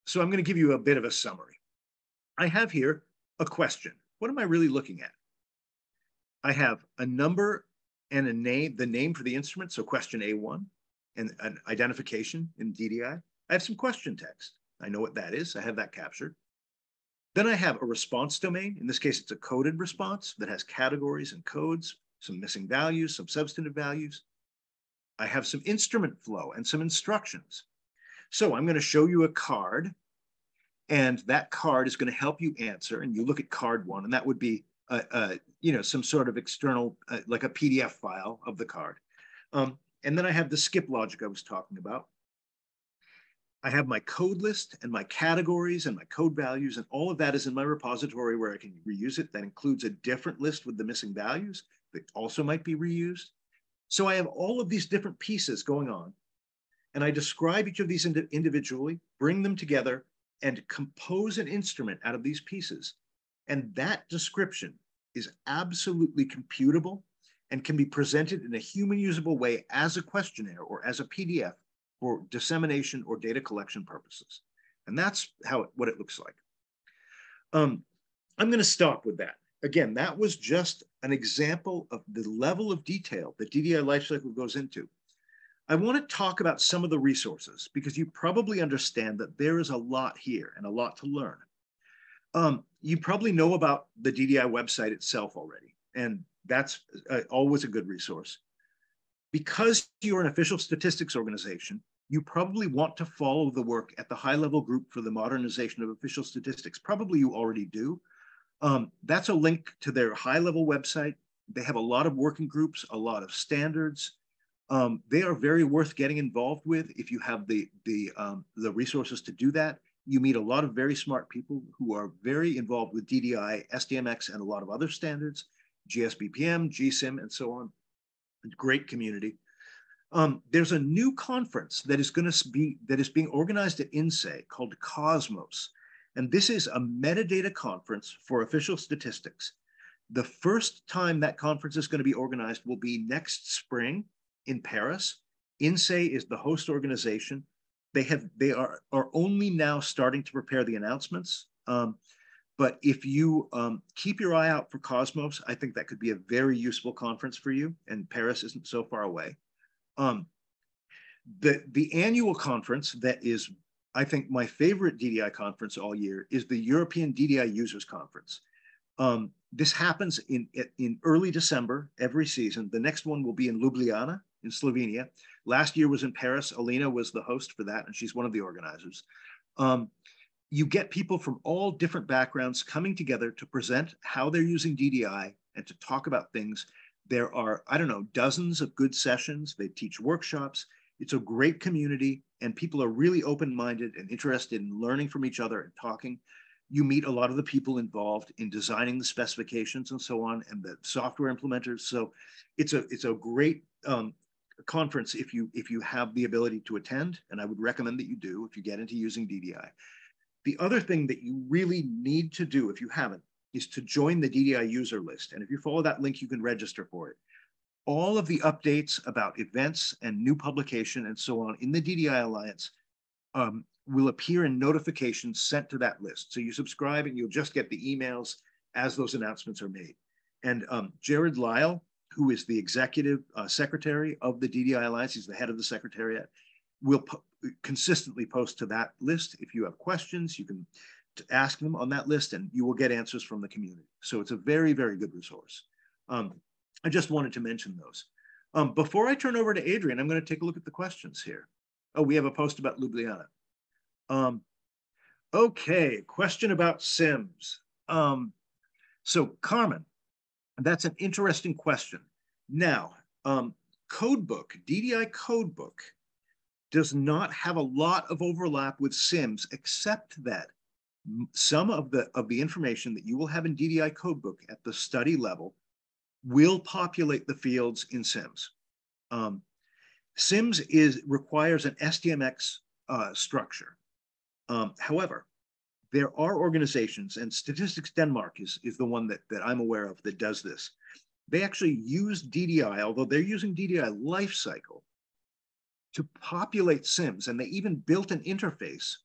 So I'm going to give you a bit of a summary. I have here a question. What am I really looking at? I have a number and a name, the name for the instrument, so question A1, and an identification in DDI. I have some question text. I know what that is. I have that captured. Then I have a response domain. In this case, it's a coded response that has categories and codes, some missing values, some substantive values. I have some instrument flow and some instructions. So I'm going to show you a card, and that card is going to help you answer. And you look at card one, and that would be, you know, some sort of external, uh, like a PDF file of the card. Um, and then I have the skip logic I was talking about. I have my code list and my categories and my code values, and all of that is in my repository where I can reuse it. That includes a different list with the missing values that also might be reused. So I have all of these different pieces going on, and I describe each of these ind individually, bring them together, and compose an instrument out of these pieces. And that description is absolutely computable and can be presented in a human usable way as a questionnaire or as a PDF for dissemination or data collection purposes. And that's how it, what it looks like. Um, I'm going to stop with that again, that was just an example of the level of detail that DDI lifecycle goes into. I want to talk about some of the resources because you probably understand that there is a lot here and a lot to learn. Um, you probably know about the DDI website itself already, and that's uh, always a good resource. Because you're an official statistics organization, you probably want to follow the work at the high level group for the modernization of official statistics. Probably you already do, um, that's a link to their high level website. They have a lot of working groups, a lot of standards. Um, they are very worth getting involved with if you have the, the, um, the resources to do that. You meet a lot of very smart people who are very involved with DDI, SDMX, and a lot of other standards, GSBPM, GSIM, and so on. Great community. Um, there's a new conference that is going to be that is being organized at INSEE called Cosmos. And this is a metadata conference for official statistics. The first time that conference is going to be organized will be next spring in Paris. INSEE is the host organization. They have they are are only now starting to prepare the announcements. Um, but if you um, keep your eye out for Cosmos, I think that could be a very useful conference for you. And Paris isn't so far away. Um, the the annual conference that is I think my favorite DDI conference all year is the European DDI Users Conference. Um, this happens in, in early December every season. The next one will be in Ljubljana in Slovenia. Last year was in Paris. Alina was the host for that, and she's one of the organizers. Um, you get people from all different backgrounds coming together to present how they're using DDI and to talk about things. There are, I don't know, dozens of good sessions. They teach workshops. It's a great community and people are really open-minded and interested in learning from each other and talking. You meet a lot of the people involved in designing the specifications and so on, and the software implementers. So it's a it's a great um, conference if you if you have the ability to attend, and I would recommend that you do if you get into using DDI. The other thing that you really need to do if you haven't is to join the DDI user list. And if you follow that link, you can register for it. All of the updates about events and new publication and so on in the DDI Alliance um, will appear in notifications sent to that list. So you subscribe and you'll just get the emails as those announcements are made. And um, Jared Lyle, who is the executive uh, secretary of the DDI Alliance, he's the head of the secretariat, will po consistently post to that list. If you have questions, you can ask them on that list and you will get answers from the community. So it's a very, very good resource. Um, I just wanted to mention those. Um, before I turn over to Adrian, I'm going to take a look at the questions here. Oh, we have a post about Ljubljana. Um, okay, question about SIMS. Um, so Carmen, that's an interesting question. Now, um, Codebook, DDI Codebook, does not have a lot of overlap with SIMS, except that some of the, of the information that you will have in DDI Codebook at the study level will populate the fields in SIMS. Um, SIMS is, requires an SDMX uh, structure. Um, however, there are organizations, and Statistics Denmark is, is the one that, that I'm aware of that does this. They actually use DDI, although they're using DDI lifecycle, to populate SIMS, and they even built an interface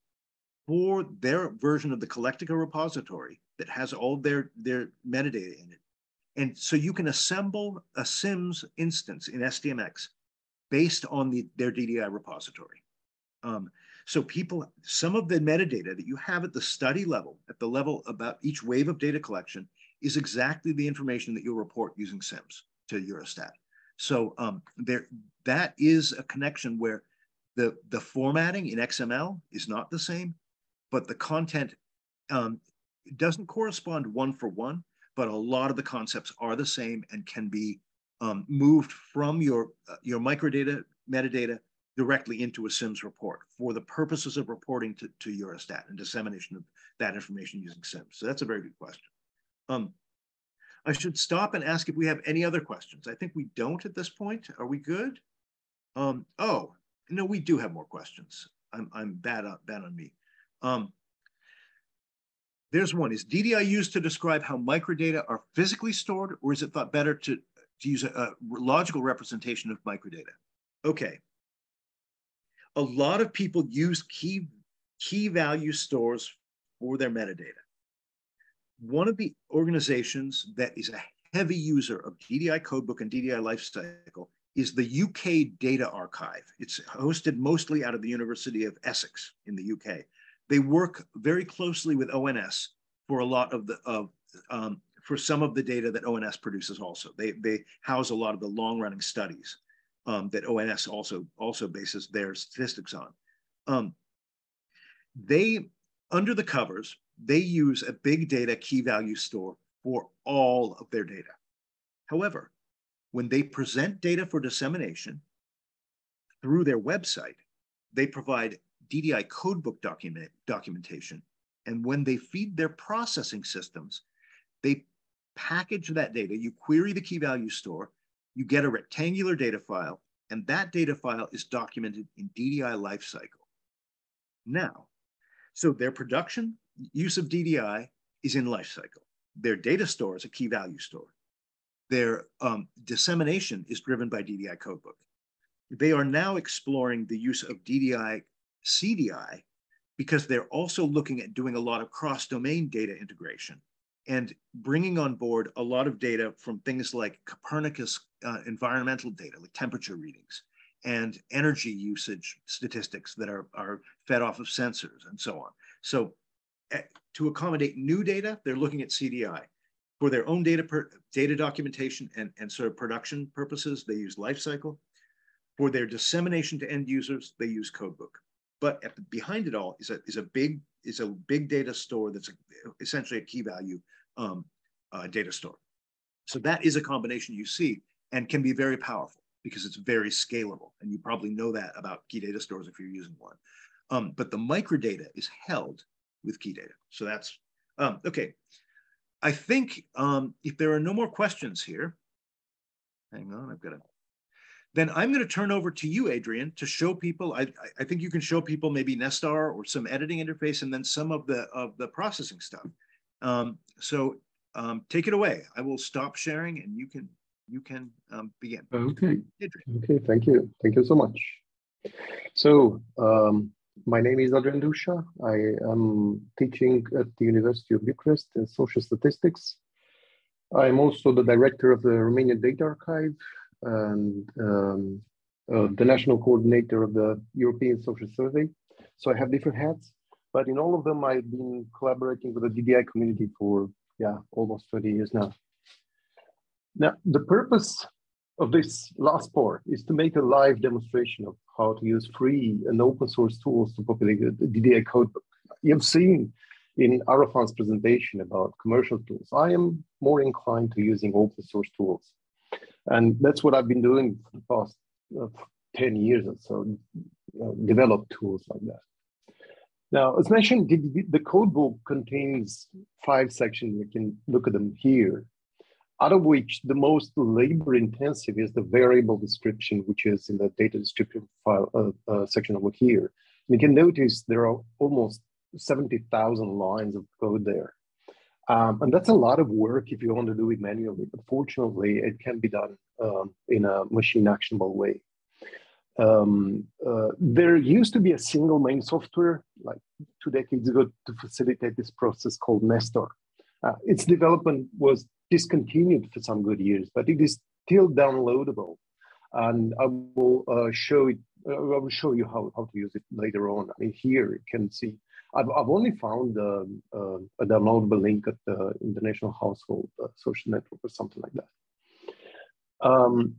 for their version of the Colectica repository that has all their, their metadata in it. And so you can assemble a SIMS instance in SDMX based on the, their DDI repository. Um, so people, some of the metadata that you have at the study level, at the level about each wave of data collection, is exactly the information that you'll report using SIMS to Eurostat. So um, there, that is a connection where the, the formatting in XML is not the same, but the content um, doesn't correspond one for one, but a lot of the concepts are the same and can be um, moved from your, uh, your microdata metadata directly into a SIMS report for the purposes of reporting to, to Eurostat and dissemination of that information using SIMS. So that's a very good question. Um, I should stop and ask if we have any other questions. I think we don't at this point. Are we good? Um, oh, no, we do have more questions. I'm, I'm bad, on, bad on me. Um, there's one. Is DDI used to describe how microdata are physically stored, or is it thought better to, to use a, a logical representation of microdata? Okay, a lot of people use key, key value stores for their metadata. One of the organizations that is a heavy user of DDI Codebook and DDI Lifecycle is the UK Data Archive. It's hosted mostly out of the University of Essex in the UK. They work very closely with ONS for a lot of the of um, for some of the data that ONS produces. Also, they they house a lot of the long running studies um, that ONS also also bases their statistics on. Um, they under the covers they use a big data key value store for all of their data. However, when they present data for dissemination through their website, they provide DDI codebook document, documentation. And when they feed their processing systems, they package that data. You query the key value store, you get a rectangular data file, and that data file is documented in DDI lifecycle. Now, so their production use of DDI is in lifecycle. Their data store is a key value store. Their um, dissemination is driven by DDI codebook. They are now exploring the use of DDI CDI because they're also looking at doing a lot of cross-domain data integration and bringing on board a lot of data from things like Copernicus uh, environmental data, like temperature readings, and energy usage statistics that are, are fed off of sensors and so on. So uh, to accommodate new data, they're looking at CDI. For their own data, per, data documentation and, and sort of production purposes, they use Lifecycle. For their dissemination to end users, they use Codebook. But the, behind it all is a, is a big is a big data store that's essentially a key value um, uh, data store. So that is a combination you see and can be very powerful because it's very scalable. And you probably know that about key data stores if you're using one. Um, but the microdata is held with key data. So that's, um, okay. I think um, if there are no more questions here, hang on, I've got to then I'm going to turn over to you, Adrian, to show people. I, I think you can show people maybe Nesstar or some editing interface, and then some of the of the processing stuff. Um, so um, take it away. I will stop sharing and you can you can um, begin. Okay. Adrian. Okay, thank you. Thank you so much. So um, my name is Adrian Dusa. I am teaching at the University of Bucharest in social statistics. I'm also the director of the Romanian Data Archive and um, uh, the national coordinator of the European Social Survey. So I have different hats, but in all of them, I've been collaborating with the DDI community for, yeah, almost 20 years now. Now, the purpose of this last part is to make a live demonstration of how to use free and open source tools to populate the DDI codebook. You've seen in Arofan's presentation about commercial tools. I am more inclined to using open source tools. And that's what I've been doing for the past uh, 10 years or so, uh, develop tools like that. Now, as mentioned, the, the code book contains five sections. You can look at them here out of which the most labor intensive is the variable description, which is in the data description file uh, uh, section over here. And you can notice there are almost 70,000 lines of code there. Um, and that's a lot of work if you want to do it manually, but fortunately it can be done um, in a machine actionable way. Um, uh, there used to be a single main software like two decades ago to facilitate this process called Nesstar. Uh, its development was discontinued for some good years, but it is still downloadable. And I will uh, show it. Uh, I will show you how, how to use it later on. I mean, here you can see. I've, I've only found uh, uh a downloadable link at the International Household uh, Social Network or something like that. Um,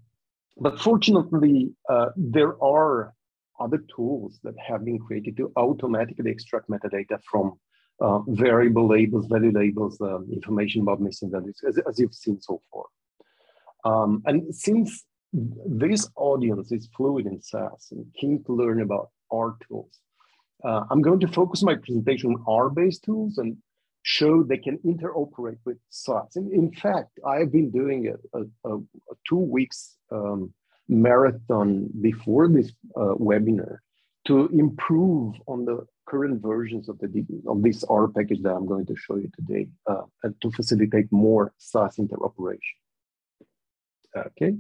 but fortunately, uh, there are other tools that have been created to automatically extract metadata from uh, variable labels, value labels, uh, information about missing values, as, as you've seen so far. Um, and since this audience is fluid in SAS and keen to learn about our tools, uh, I'm going to focus my presentation on R-based tools and show they can interoperate with SAS. In, in fact, I've been doing a, a, a, two weeks um, marathon before this uh, webinar to improve on the current versions of the of this R package that I'm going to show you today uh, and to facilitate more SAS interoperation. Okay,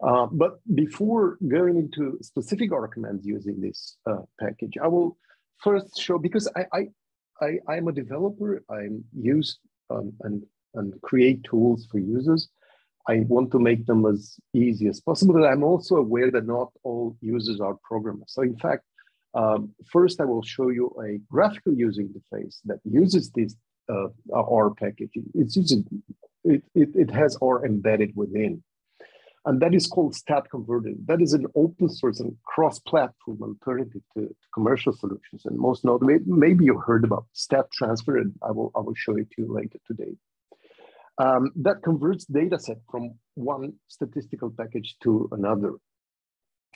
uh, but before going into specific commands using this uh, package, I will first show because I I, I I'm a developer. I'm used um, and and create tools for users. I want to make them as easy as possible. But I'm also aware that not all users are programmers. So in fact, um, first, I will show you a graphical user interface that uses this uh, R package. It's using, it, it, it has R embedded within. And that is called Stat Converter. That is an open source and cross-platform alternative to, to, commercial solutions. And most notably, maybe you heard about Stat Transfer, and I will, I will show it to you later today. Um, that converts data set from one statistical package to another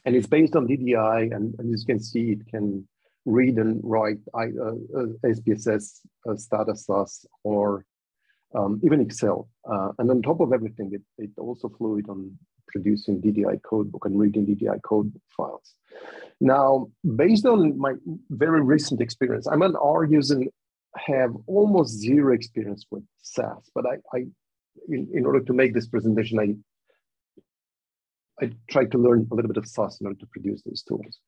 and it's based on DDI, and, and, as you can see, it can read and write I, uh, uh, SPSS, uh, Stata SAS, or um, even Excel. Uh, and on top of everything, it, it also fluid on producing DDI codebook and reading DDI code files. Now, based on my very recent experience, I'm an R user, and have almost zero experience with SAS, but I, I in, in order to make this presentation, I I tried to learn a little bit of SAS in order to produce these tools.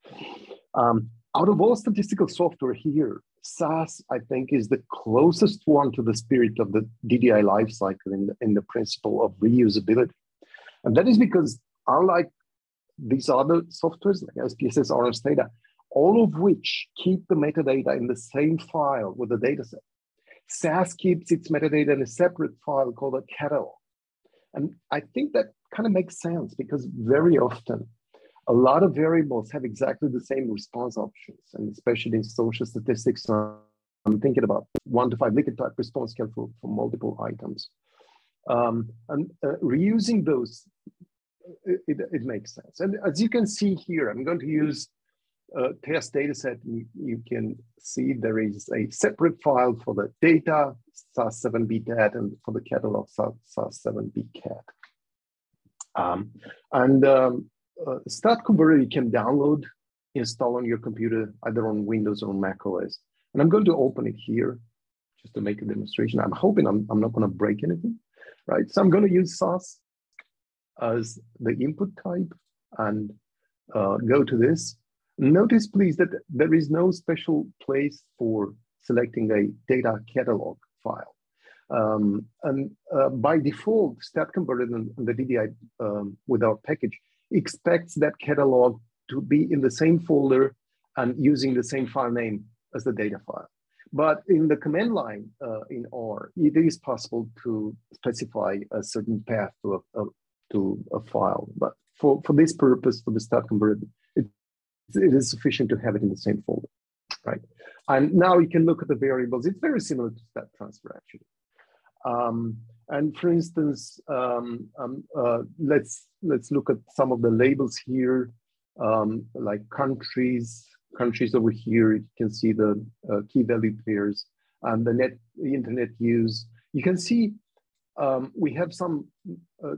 Um, out of all statistical software here, SAS, I think, is the closest one to the spirit of the DDI lifecycle the, in the principle of reusability. And that is because unlike these other softwares like SPSS, RS data, all of which keep the metadata in the same file with the dataset. SAS keeps its metadata in a separate file called a catalog. And I think that kind of makes sense because very often a lot of variables have exactly the same response options. And especially in social statistics, I'm thinking about one to five Likert type response scale for, for multiple items. Um, and uh, reusing those, it, it, it, makes sense. And as you can see here, I'm going to use a test data set. You, can see there is a separate file for the data, SAS7bdat, and for the catalog, SAS7bcat. Um, and um, uh, you can download, install on your computer, either on Windows or Mac OS. And I'm going to open it here just to make a demonstration. I'm hoping I'm, I'm not going to break anything, right? So I'm going to use SAS as the input type and uh, go to this. Notice, please, that there is no special place for selecting a data catalog file. Um, and uh, by default, StatConvert and the DDI um, with our package expects that catalog to be in the same folder and using the same file name as the data file. But in the command line uh, in R, it is possible to specify a certain path to a, a to a file. But for, for this purpose, for the StatConvert, it, it is sufficient to have it in the same folder, right? And now you can look at the variables. It's very similar to stat transfer, actually. Um, and for instance, um, um, uh, let's let's look at some of the labels here, um, like countries. Countries over here, you can see the uh, key value pairs and the net the internet use. You can see um, we have some uh,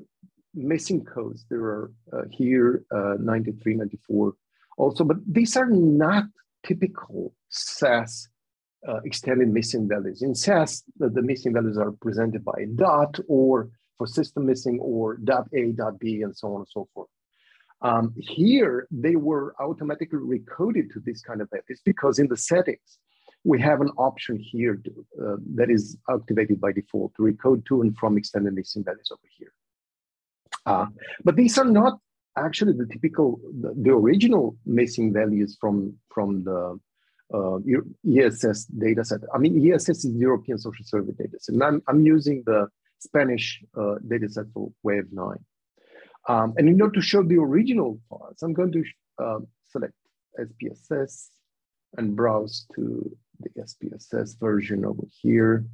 missing codes. There are uh, here uh, 93, 94 also, but these are not typical SAS uh, extended missing values. In SAS, the, the, missing values are presented by a dot or for system missing or dot A, dot B, and so on and so forth. Um, here, they were automatically recoded to this kind of values because in the settings, we have an option here to, uh, that is activated by default to recode to and from extended missing values over here. Uh, but these are not actually the typical, the, the original missing values from, from the uh, ESS dataset. I mean, ESS is European Social Survey dataset, and I'm, I'm using the Spanish uh, dataset for Wave 9. Um, and in order to show the original files, I'm going to uh, select SPSS and browse to the SPSS version over here.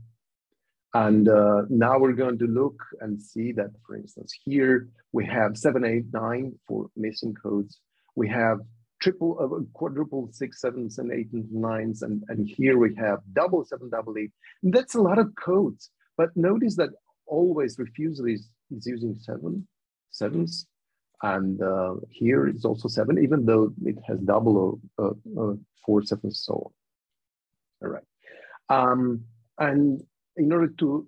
And uh, now we're going to look and see that, for instance, here we have 789 for missing codes. We have triple, uh, quadruple six, sevens, and eight and nines. And, and here we have double seven, double eight. And that's a lot of codes. But notice that always refusal is, is using seven, sevens. And uh, here it's also seven, even though it has double uh, uh, four, seven, so on. All right. Um, and in order to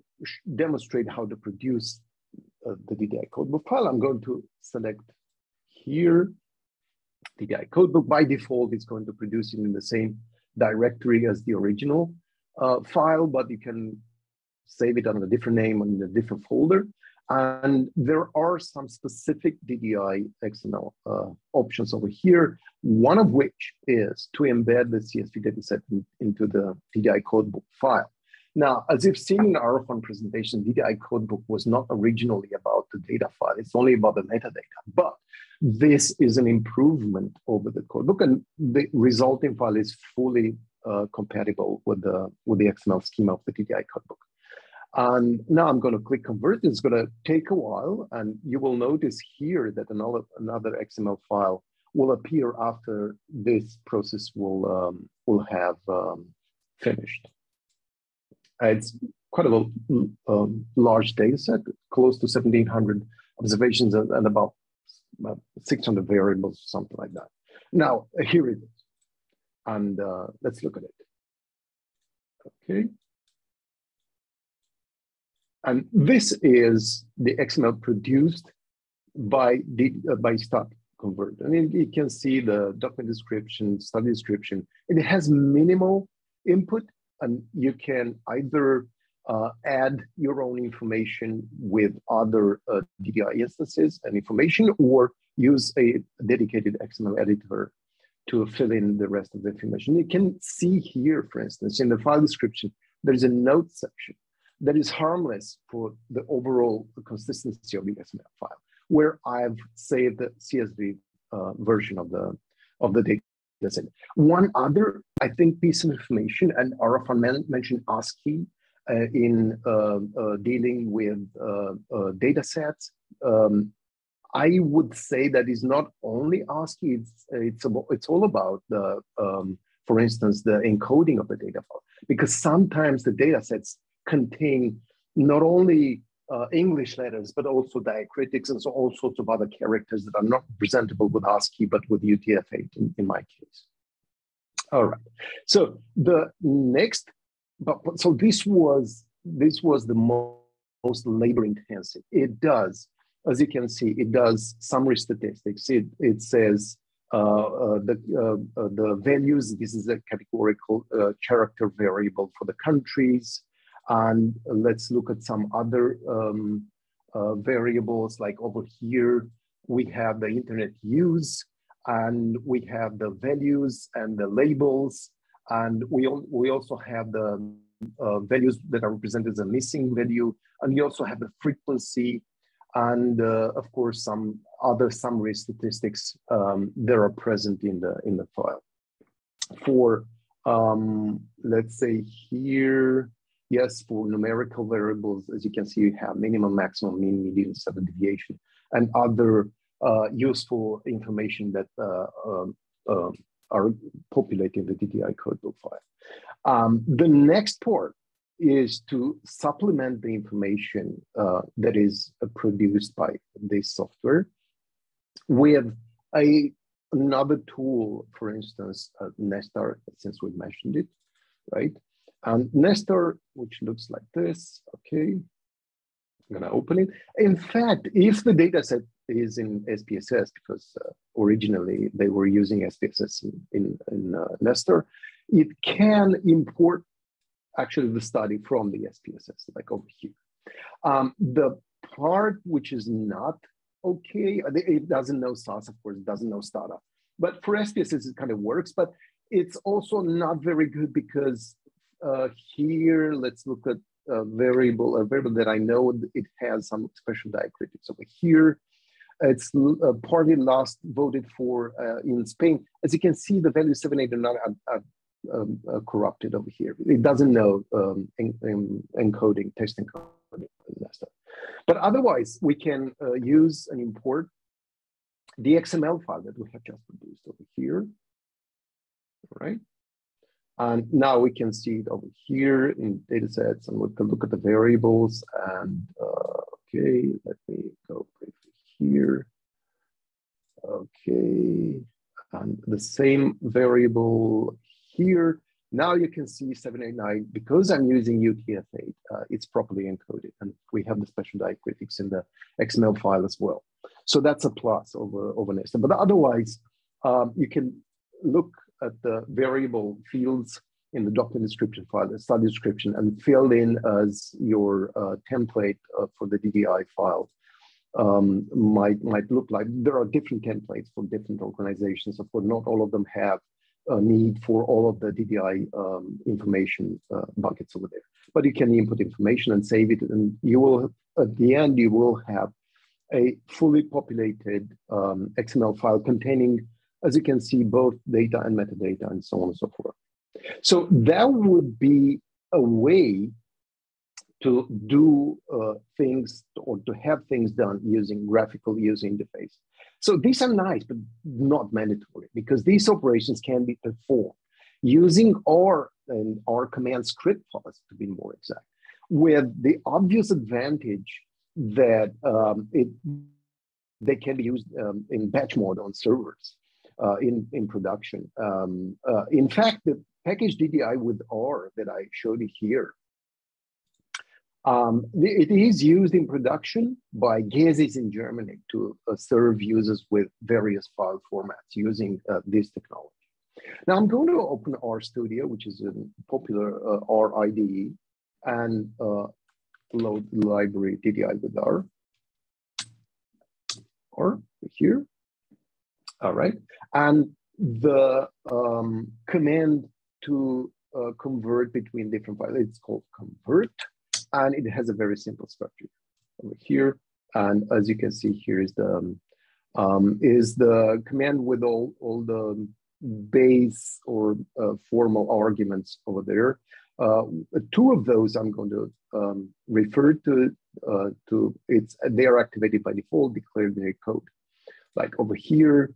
demonstrate how to produce uh, the DDI codebook file, I'm going to select here DDI codebook. By default, it's going to produce it in the same directory as the original uh, file, but you can save it under a different name and in a different folder. And there are some specific DDI XML uh, options over here, one of which is to embed the CSV dataset in, into the DDI codebook file. Now, as you've seen in the Arofan presentation, DDI codebook was not originally about the data file. It's only about the metadata. But this is an improvement over the codebook, and the resulting file is fully uh, compatible with the, with the XML schema of the DDI codebook. And now I'm going to click convert. It's going to take a while, and you will notice here that another, another XML file will appear after this process will, um, will have um, finished. Uh, it's quite a um, large data set, close to 1,700 observations and, and about, about 600 variables, something like that. Now, here it is. And uh, let's look at it. Okay. And this is the XML produced by the uh, by Stat Convert. I mean, you can see the document description, study description. It has minimal input and you can either uh, add your own information with other uh, DDI instances and information, or use a dedicated XML editor to fill in the rest of the information. You can see here, for instance, in the file description, there's a note section that is harmless for the overall consistency of the XML file, where I've saved the CSV uh, version of the of the data it. One other, I think, piece of information, and Arofan mentioned ASCII uh, in uh, uh, dealing with uh, uh, data sets. Um, I would say that is not only ASCII, it's, it's, about, it's all about the, um, for instance, the encoding of the data file, because sometimes the data sets contain not only uh, English letters, but also diacritics and so all sorts of other characters that are not presentable with ASCII, but with UTF-8 in, in my case. All right. So the next but, but so this was this was the most, most labor intensive. It does, as you can see, it does summary statistics. It it says uh, uh, the uh, uh the values. This is a categorical uh, character variable for the countries, and let's look at some other um, uh, variables. Like over here, we have the internet use, and we have the values and the labels and we, we also have the uh, values that are represented as a missing value. And we also have the frequency and uh, of course some other summary statistics um, that are present in the, in the file. For, um, let's say here, yes, for numerical variables, as you can see, you have minimum, maximum, mean, median, standard deviation, and other uh, useful information that uh, uh, are populating the DDI codebook file. Um, the next part is to supplement the information uh, that is uh, produced by this software with a another tool, for instance, uh, Nesstar, since we mentioned it, right? And Nesstar, which looks like this, okay, I'm gonna open it. In fact, if the data set is in SPSS because uh, originally they were using SPSS in, in, in uh, Nesstar. It can import actually the study from the SPSS, like over here. Um, the part which is not okay, uh, it doesn't know SAS, of course, doesn't know Stata. But for SPSS, it kind of works, but it's also not very good because uh, here, let's look at a variable, a variable that I know it has some special diacritics over here. It's uh, party last voted for uh, in Spain. As you can see, the value 7, 8, and 9 are, are um, uh, corrupted over here. It doesn't know um, in, in encoding, text encoding. But otherwise, we can uh, use and import the XML file that we have just produced over here, right? And now we can see it over here in data sets and we can look at the variables and uh, okay, let me go briefly here. Okay, and the same variable here. Now you can see 789, because I'm using UTF-8, uh, it's properly encoded. And we have the special diacritics in the XML file as well. So that's a plus over, over Nesstar. But otherwise, um, you can look at the variable fields in the document description file, the study description, and fill in as your uh, template uh, for the DDI file um, might might look like. There are different templates for different organizations. Of course, not all of them have a need for all of the DDI um, information uh, buckets over there. But you can input information and save it, and you will at the end you will have a fully populated um, XML file containing, as you can see, both data and metadata and so on and so forth. So that would be a way to do uh, things or to have things done using graphical user interface. So these are nice, but not mandatory because these operations can be performed using R and R command script files to be more exact, with the obvious advantage that um, it they can be used um, in batch mode on servers uh, in in production. Um, uh, in fact, the package DDI with R that I showed you here um, it is used in production by Gesis in Germany to uh, serve users with various file formats using uh, this technology. Now I'm going to open RStudio, which is a popular uh, R IDE, and uh, load the library DDI with R. Or here. All right. And the um, command to uh, convert between different files, it's called convert and it has a very simple structure over here. And as you can see, here is the um, um, is the command with all, all the base or uh, formal arguments over there. Uh, two of those I'm going to um, refer to, uh, to it's, they are activated by default, declared in your code. Like over here,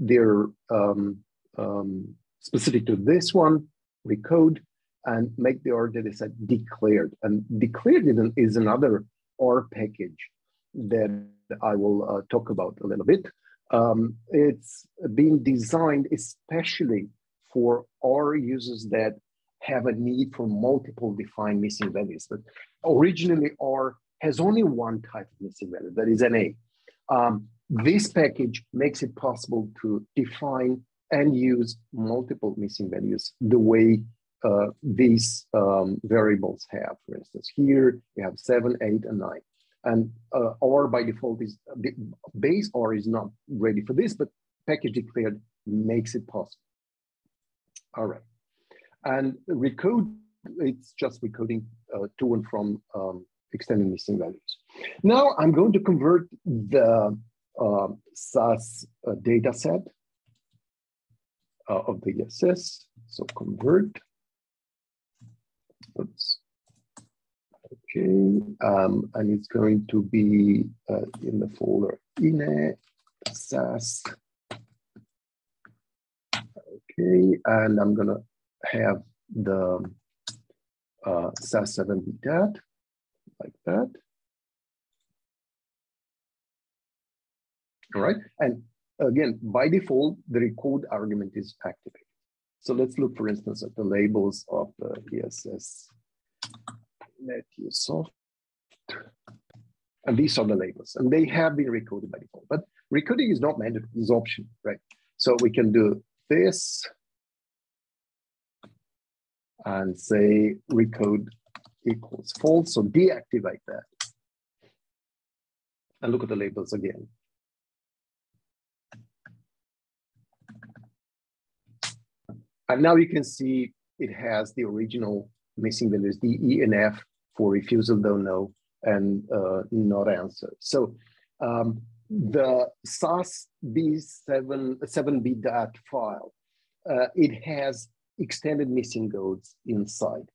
they're um, um, specific to this one, recode, and make the R data set declared. And declared is another R package that I will uh, talk about a little bit. Um, it's being designed especially for R users that have a need for multiple defined missing values. But originally R has only one type of missing value, that is NA. Um, this package makes it possible to define and use multiple missing values the way uh, these um, variables have. For instance, here you have seven, eight, and nine. And uh, R by default is the base R is not ready for this, but package declared makes it possible. All right. And recode, it's just recoding uh, to and from um, extended missing values. Now I'm going to convert the uh, SAS uh, data set uh, of the ESS. So convert. Oops. Okay, um, and it's going to be uh, in the folder ine SAS. Okay, and I'm gonna have the uh, SAS7 be that, like that. All right, and again, by default, the recode argument is activated. So let's look, for instance, at the labels of the ESS NetUsoft. And these are the labels, and they have been recoded by default. But recoding is not mandatory, it's optional, right? So we can do this and say recode equals false. So deactivate that. And look at the labels again. And now you can see it has the original missing values, D, E, and F for refusal, don't know, and uh, not answer. So um, the SAS B7, 7B dot file, uh, it has extended missing codes inside.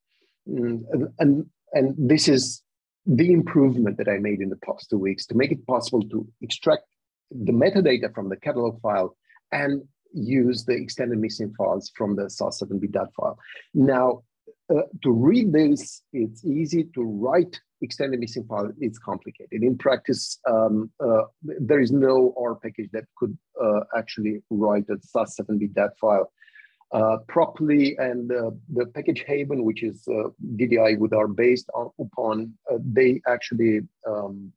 And, and, and this is the improvement that I made in the past two weeks to make it possible to extract the metadata from the catalog file and use the extended missing files from the SAS7B dot file. Now, uh, to read this, it's easy. To write extended missing file, it's complicated. In practice, um, uh, there is no R package that could uh, actually write a SAS7B dot file uh, properly. And uh, the package Haven, which is uh, DDI with R based on, upon, they actually um,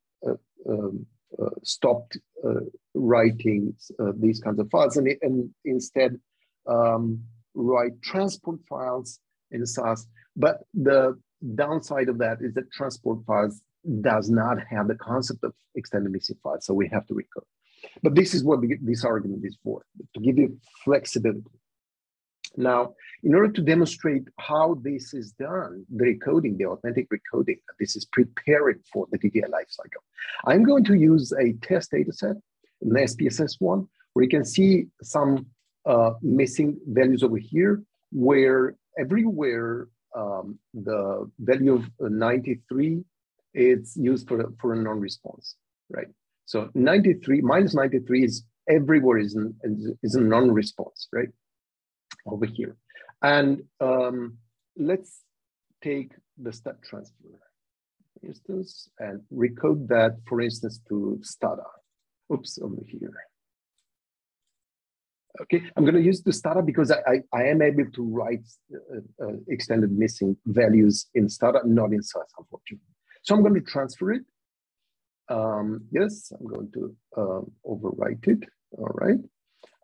um, stopped writing these kinds of files and, and instead um, write transport files in SAS. But the downside of that is that transport files does not have the concept of extended missing files, so we have to recode. But this is what this argument is for, to give you flexibility. Now, in order to demonstrate how this is done, the recoding, the authentic recoding, this is preparing for the DDI lifecycle, I'm going to use a test data set, an SPSS one, where you can see some uh, missing values over here, where everywhere um, the value of 93 it's used for, for a non-response, right? So 93 minus 93 is everywhere is, an, is a non-response, right? Over here. And um, let's take the step transfer, instance, and recode that, for instance, to Stata. Oops, over here. Okay, I'm going to use the Stata because I, I, I am able to write uh, uh, extended missing values in Stata, not in SAS, unfortunately. So I'm going to transfer it. Um, yes, I'm going to um, overwrite it. All right,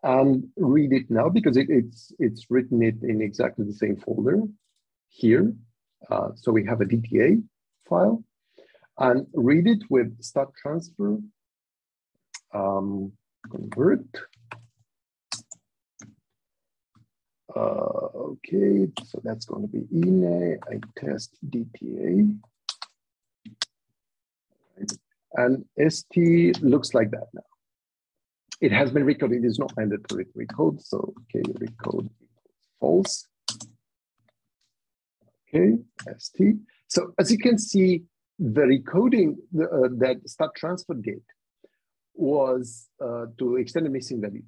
and read it now because it, it's it's written it in exactly the same folder here. Uh, so we have a DTA file, and read it with stat transfer. Um, convert Uh, okay, so that's going to be INE, I test DTA. And ST looks like that now. It has been recoded, it is not mandatory to recode, so okay, recode false. Okay, ST. So as you can see, the recoding uh, that stat transfer did was uh, to extend a missing value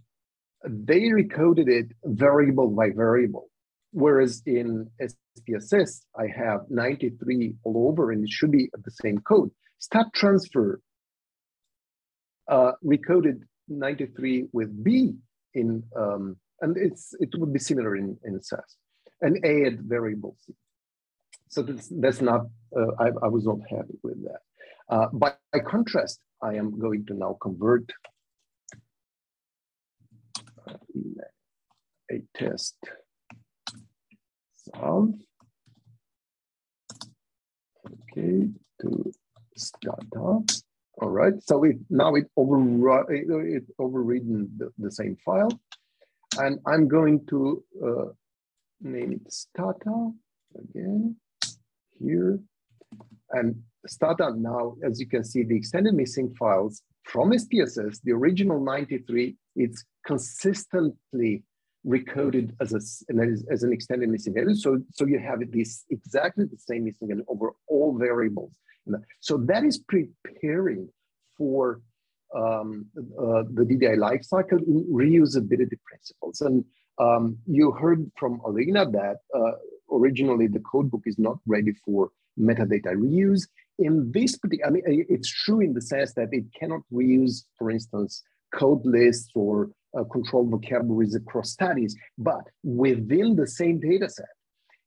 they recoded it variable by variable. Whereas in SPSS, I have 93 all over and it should be the same code. Stat transfer uh, recoded 93 with B in, um, and it's it would be similar in, in SAS. and add variable C. So that's, that's not, uh, I, I, was not happy with that. Uh, by, by, contrast, I am going to now convert uh, a test solve, okay, to stata. All right, so now it over it overridden the, the same file, and I'm going to uh, name it stata again here. And Stata now, as you can see, the extended missing files from SPSS, the original 93, it's consistently recoded as, a, as an extended missing value. So, so you have this exactly the same missing over all variables. So that is preparing for um, uh, the DDI lifecycle in reusability principles. And um, you heard from Alina that uh, originally the codebook is not ready for metadata reuse. In this particular, I mean, it's true in the sense that it cannot reuse, for instance, code lists or uh, control vocabularies across studies, but within the same data set,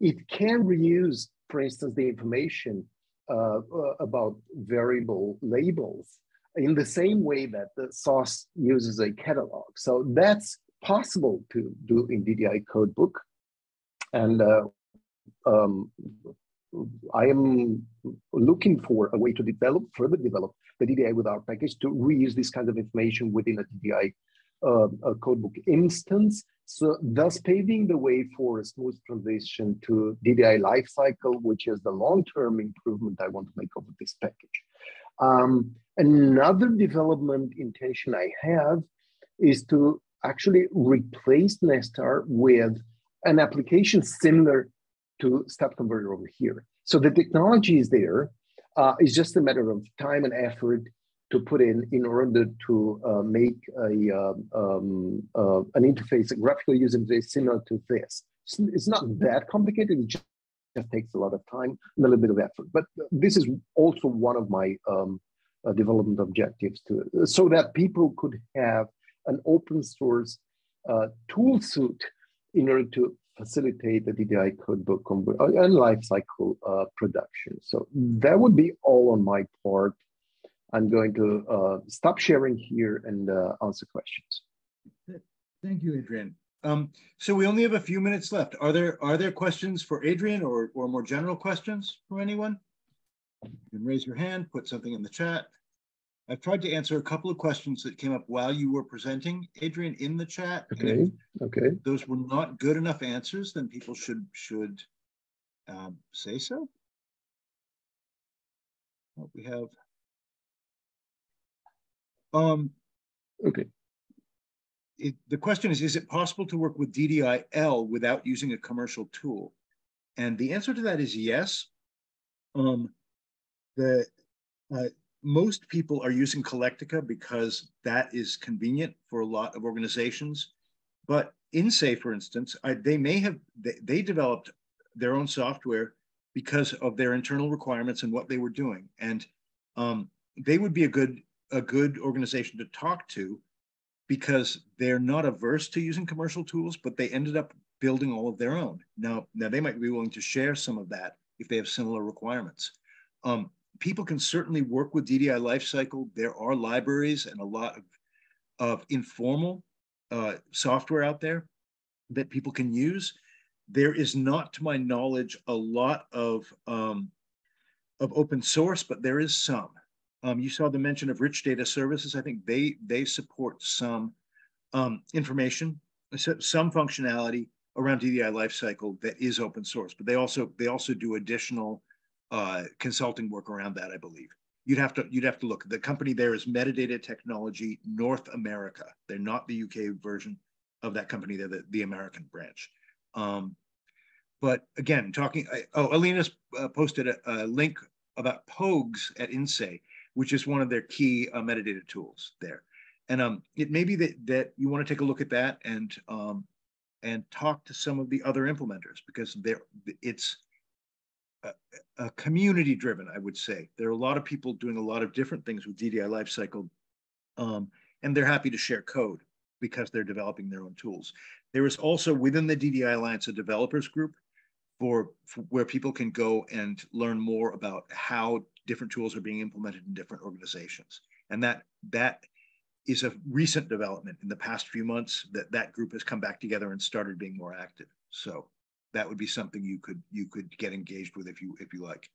it can reuse, for instance, the information uh, uh, about variable labels in the same way that the source uses a catalog. So that's possible to do in DDI codebook. And uh, um, I am looking for a way to develop, further develop the DDI with R package to reuse this kind of information within a DDI uh, a codebook instance. So thus paving the way for a smooth transition to DDI lifecycle, which is the long-term improvement I want to make of this package. Um, another development intention I have is to actually replace Nesstar with an application similar to Stat Converter over here. So the technology is there. Uh, it's just a matter of time and effort to put in in order to uh, make a um, um, uh, an interface, a graphical user interface similar to this. It's, not that complicated. It just, just takes a lot of time and a little bit of effort. But this is also one of my um, uh, development objectives to so that people could have an open source uh, tool suite in order to facilitate the DDI codebook uh, and lifecycle uh, production. So that would be all on my part. I'm going to uh, stop sharing here and uh, answer questions. Thank you, Adrian. Um, so we only have a few minutes left. Are there are there questions for Adrian or, or more general questions for anyone? You can raise your hand, put something in the chat. I've tried to answer a couple of questions that came up while you were presenting, Adrian, in the chat. Okay. Okay. Those were not good enough answers. Then people should should um, say so. What we have. Um. Okay. It, the question is: Is it possible to work with DDIL without using a commercial tool? And the answer to that is yes. Um, the uh, most people are using Colectica because that is convenient for a lot of organizations. But INSEE, for instance, I, they may have, they, they developed their own software because of their internal requirements and what they were doing. And um, they would be a good, a good organization to talk to because they're not averse to using commercial tools, but they ended up building all of their own. Now, now they might be willing to share some of that if they have similar requirements. Um, people can certainly work with DDI lifecycle. There are libraries and a lot of, of informal uh, software out there that people can use. There is not, to my knowledge, a lot of, um, of open source, but there is some. Um, you saw the mention of Rich Data Services. I think they, they support some um, information, some functionality around DDI lifecycle that is open source, but they also, they also do additional uh, consulting work around that, I believe. You'd have to you'd have to look. The company there is Metadata Technology North America. They're not the UK version of that company. They're the, the American branch. Um, but again, talking. Oh, Alina's uh, posted a, a, link about Pogues at INSEE, which is one of their key uh, metadata tools there. And um, it may be that that you want to take a look at that and um, and talk to some of the other implementers because there it's a, community driven, I would say. There are a lot of people doing a lot of different things with DDI lifecycle, um, and they're happy to share code because they're developing their own tools. There is also within the DDI Alliance a developers group for, for where people can go and learn more about how different tools are being implemented in different organizations. And that that is a recent development in the past few months that that group has come back together and started being more active. So that would be something you could you could get engaged with if you if you like.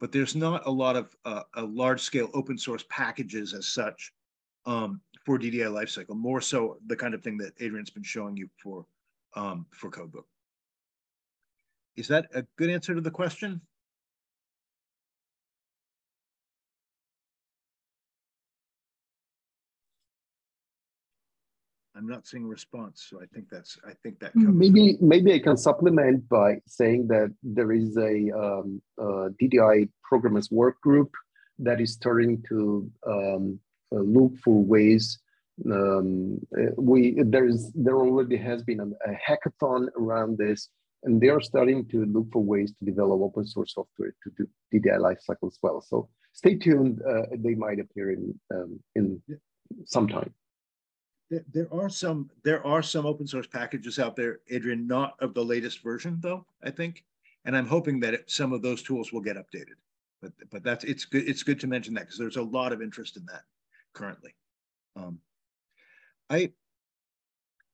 But there's not a lot of uh, a large scale open source packages as such um, for DDI lifecycle. More so the kind of thing that Adrian's been showing you for um, for Codebook. Is that a good answer to the question? I'm not seeing response, so I think that's I think that Maybe it. maybe I can supplement by saying that there is a, um, a DDI programmers work group that is starting to um, uh, look for ways. Um, uh, we there is there already has been a, a hackathon around this, and they are starting to look for ways to develop open source software to do DDI lifecycle as well. So stay tuned; uh, they might appear in um, in some time. There, there are some there are some open source packages out there, Adrian, not of the latest version though, I think. And I'm hoping that it, some of those tools will get updated. But but that's it's good it's good to mention that because there's a lot of interest in that currently. Um, I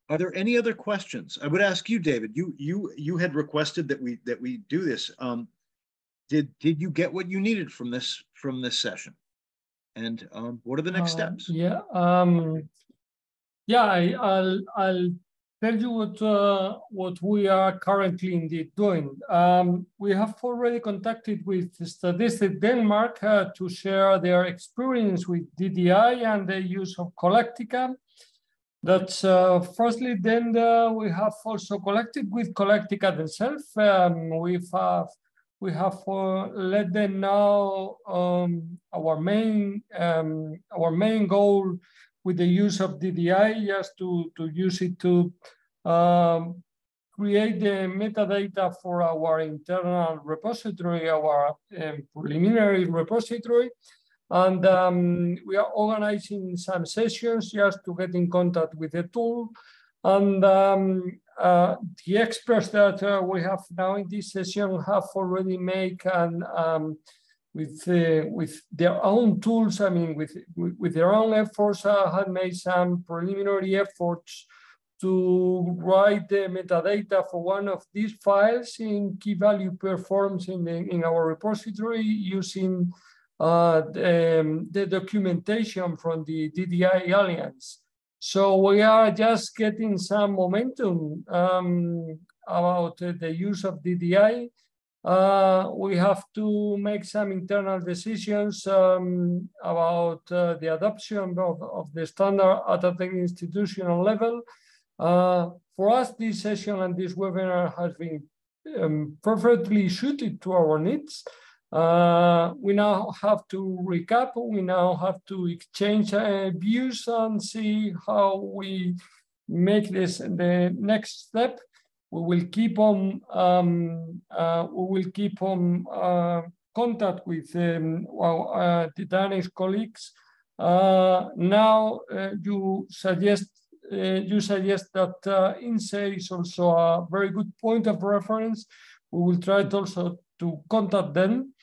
are there any other questions? I would ask you, David. You you you had requested that we that we do this. Um, did did you get what you needed from this from this session? And um, what are the next Uh, steps? Yeah, um, yeah, I, I'll, I'll tell you what, uh, what we are currently indeed doing. Um, we have already contacted with Statistic Denmark uh, to share their experience with DDI and the use of Colectica. That's uh, firstly, then uh, we have also collected with Colectica themselves. Um, we've we have uh, let them know um, our main um, our main goal with the use of DDI, just to to use it to um, create the metadata for our internal repository, our um, preliminary repository. And um, we are organizing some sessions just to get in contact with the tool. And um, uh, the experts that uh, we have now in this session have already made an, um, with uh, with their own tools. I mean, with with, their own efforts, uh, had made some preliminary efforts to write the metadata for one of these files in key value performs in the, in our repository using uh, the, um, the documentation from the DDI Alliance. So we are just getting some momentum um, about the use of DDI. Uh, we have to make some internal decisions um, about uh, the adoption of, of, the standard at the institutional level. Uh, for us, this session and this webinar has been um, perfectly suited to our needs. Uh, we now have to recap, we now have to exchange uh, views and see how we make this the next step. We will keep on, um, uh, we will keep on uh, contact with um, well, uh, Danish colleagues. Uh, now you suggest you suggest that uh, INSEE is also a very good point of reference. We will try to also to contact them.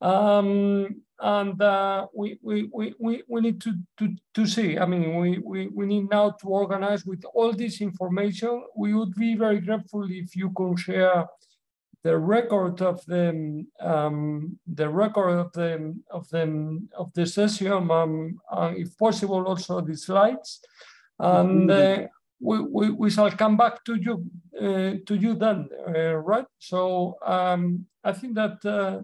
Um, and uh, we, we, we, we, need to, to, to see, I mean, we, we, we need now to organize with all this information. We would be very grateful if you could share the record of the um, the record of the of the of the session, um, and if possible, also the slides, and uh, we, we, we shall come back to you uh, to you then, uh, right? So um, I think that uh,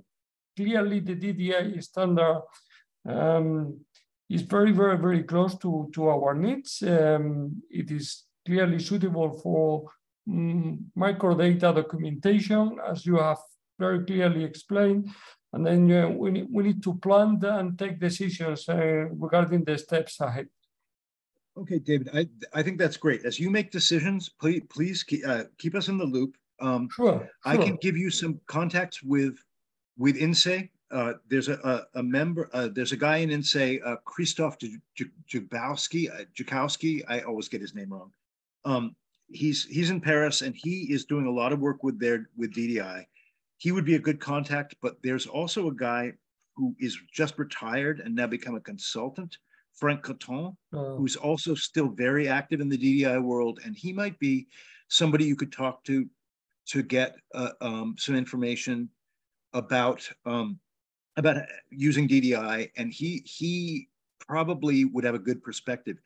clearly the DDI standard um, is very, very, very close to, to our needs. Um, it is clearly suitable for um, microdata documentation, as you have very clearly explained. And then uh, we, need, we need to plan and take decisions uh, regarding the steps ahead. Okay, David, I, I think that's great. As you make decisions, please, please keep, uh, keep us in the loop. Um, sure, sure. I can give you some contacts with with INSEE, uh, there's a, a, a member, uh, there's a guy in INSEE, uh, Krzysztof Jakowski, uh, I always get his name wrong. Um, he's he's in Paris and he is doing a lot of work with their with DDI. He would be a good contact, but there's also a guy who is just retired and now become a consultant, Franck Cotton, Uh, who's also still very active in the DDI world, and he might be somebody you could talk to to get uh, um, some information about um, about using DDI, and he he probably would have a good perspective.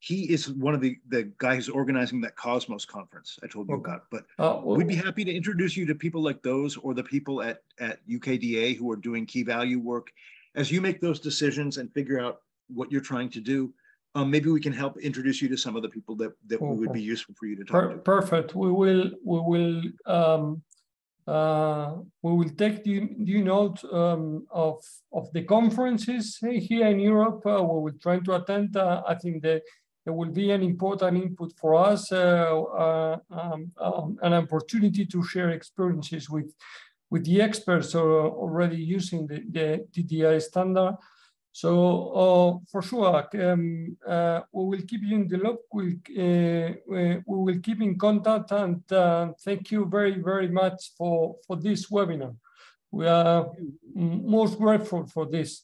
He is one of the the guys organizing that Cosmos conference I told you Okay. about. But uh, we'd be happy to introduce you to people like those or the people at at UKDA who are doing key value work. As you make those decisions and figure out what you're trying to do, um, maybe we can help introduce you to some of the people that that would be useful for you to talk Per- to. Perfect. We will, we will, um, uh, we will take due note um, of, of the conferences here in Europe. Uh, we will try to attend. Uh, I think that there will be an important input for us, uh, uh, um, um, an opportunity to share experiences with, with the experts already using the, the DDI standard. So uh, for sure, um, uh, we will keep you in the loop. We'll, uh, we, will keep in contact and thank you very, very much for, for this webinar. We are most grateful for this.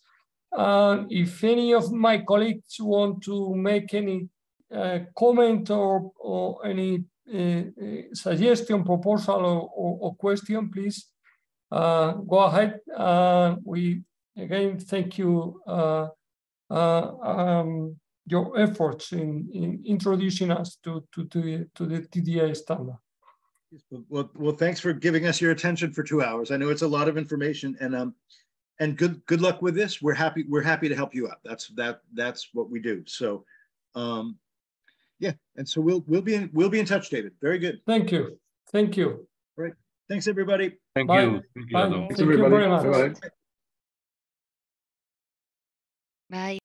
Uh, if any of my colleagues want to make any uh, comment or, or any uh, suggestion, proposal, or, or, or question, please go ahead. We again thank you uh, uh, um, your efforts in, in introducing us to, to, to, the, to the DDI standard. Well, well, thanks for giving us your attention for two hours. I know it's a lot of information, and um, and good good luck with this. We're happy we're happy to help you out. That's that that's what we do. So, um, yeah, and so we'll we'll be in we'll be in touch, David. Very good. Thank you. Thank you. Thanks, everybody. Thank Bye. you. Thank you, Bye. Adam. Thank Thanks, you very much. Bye-bye. Bye.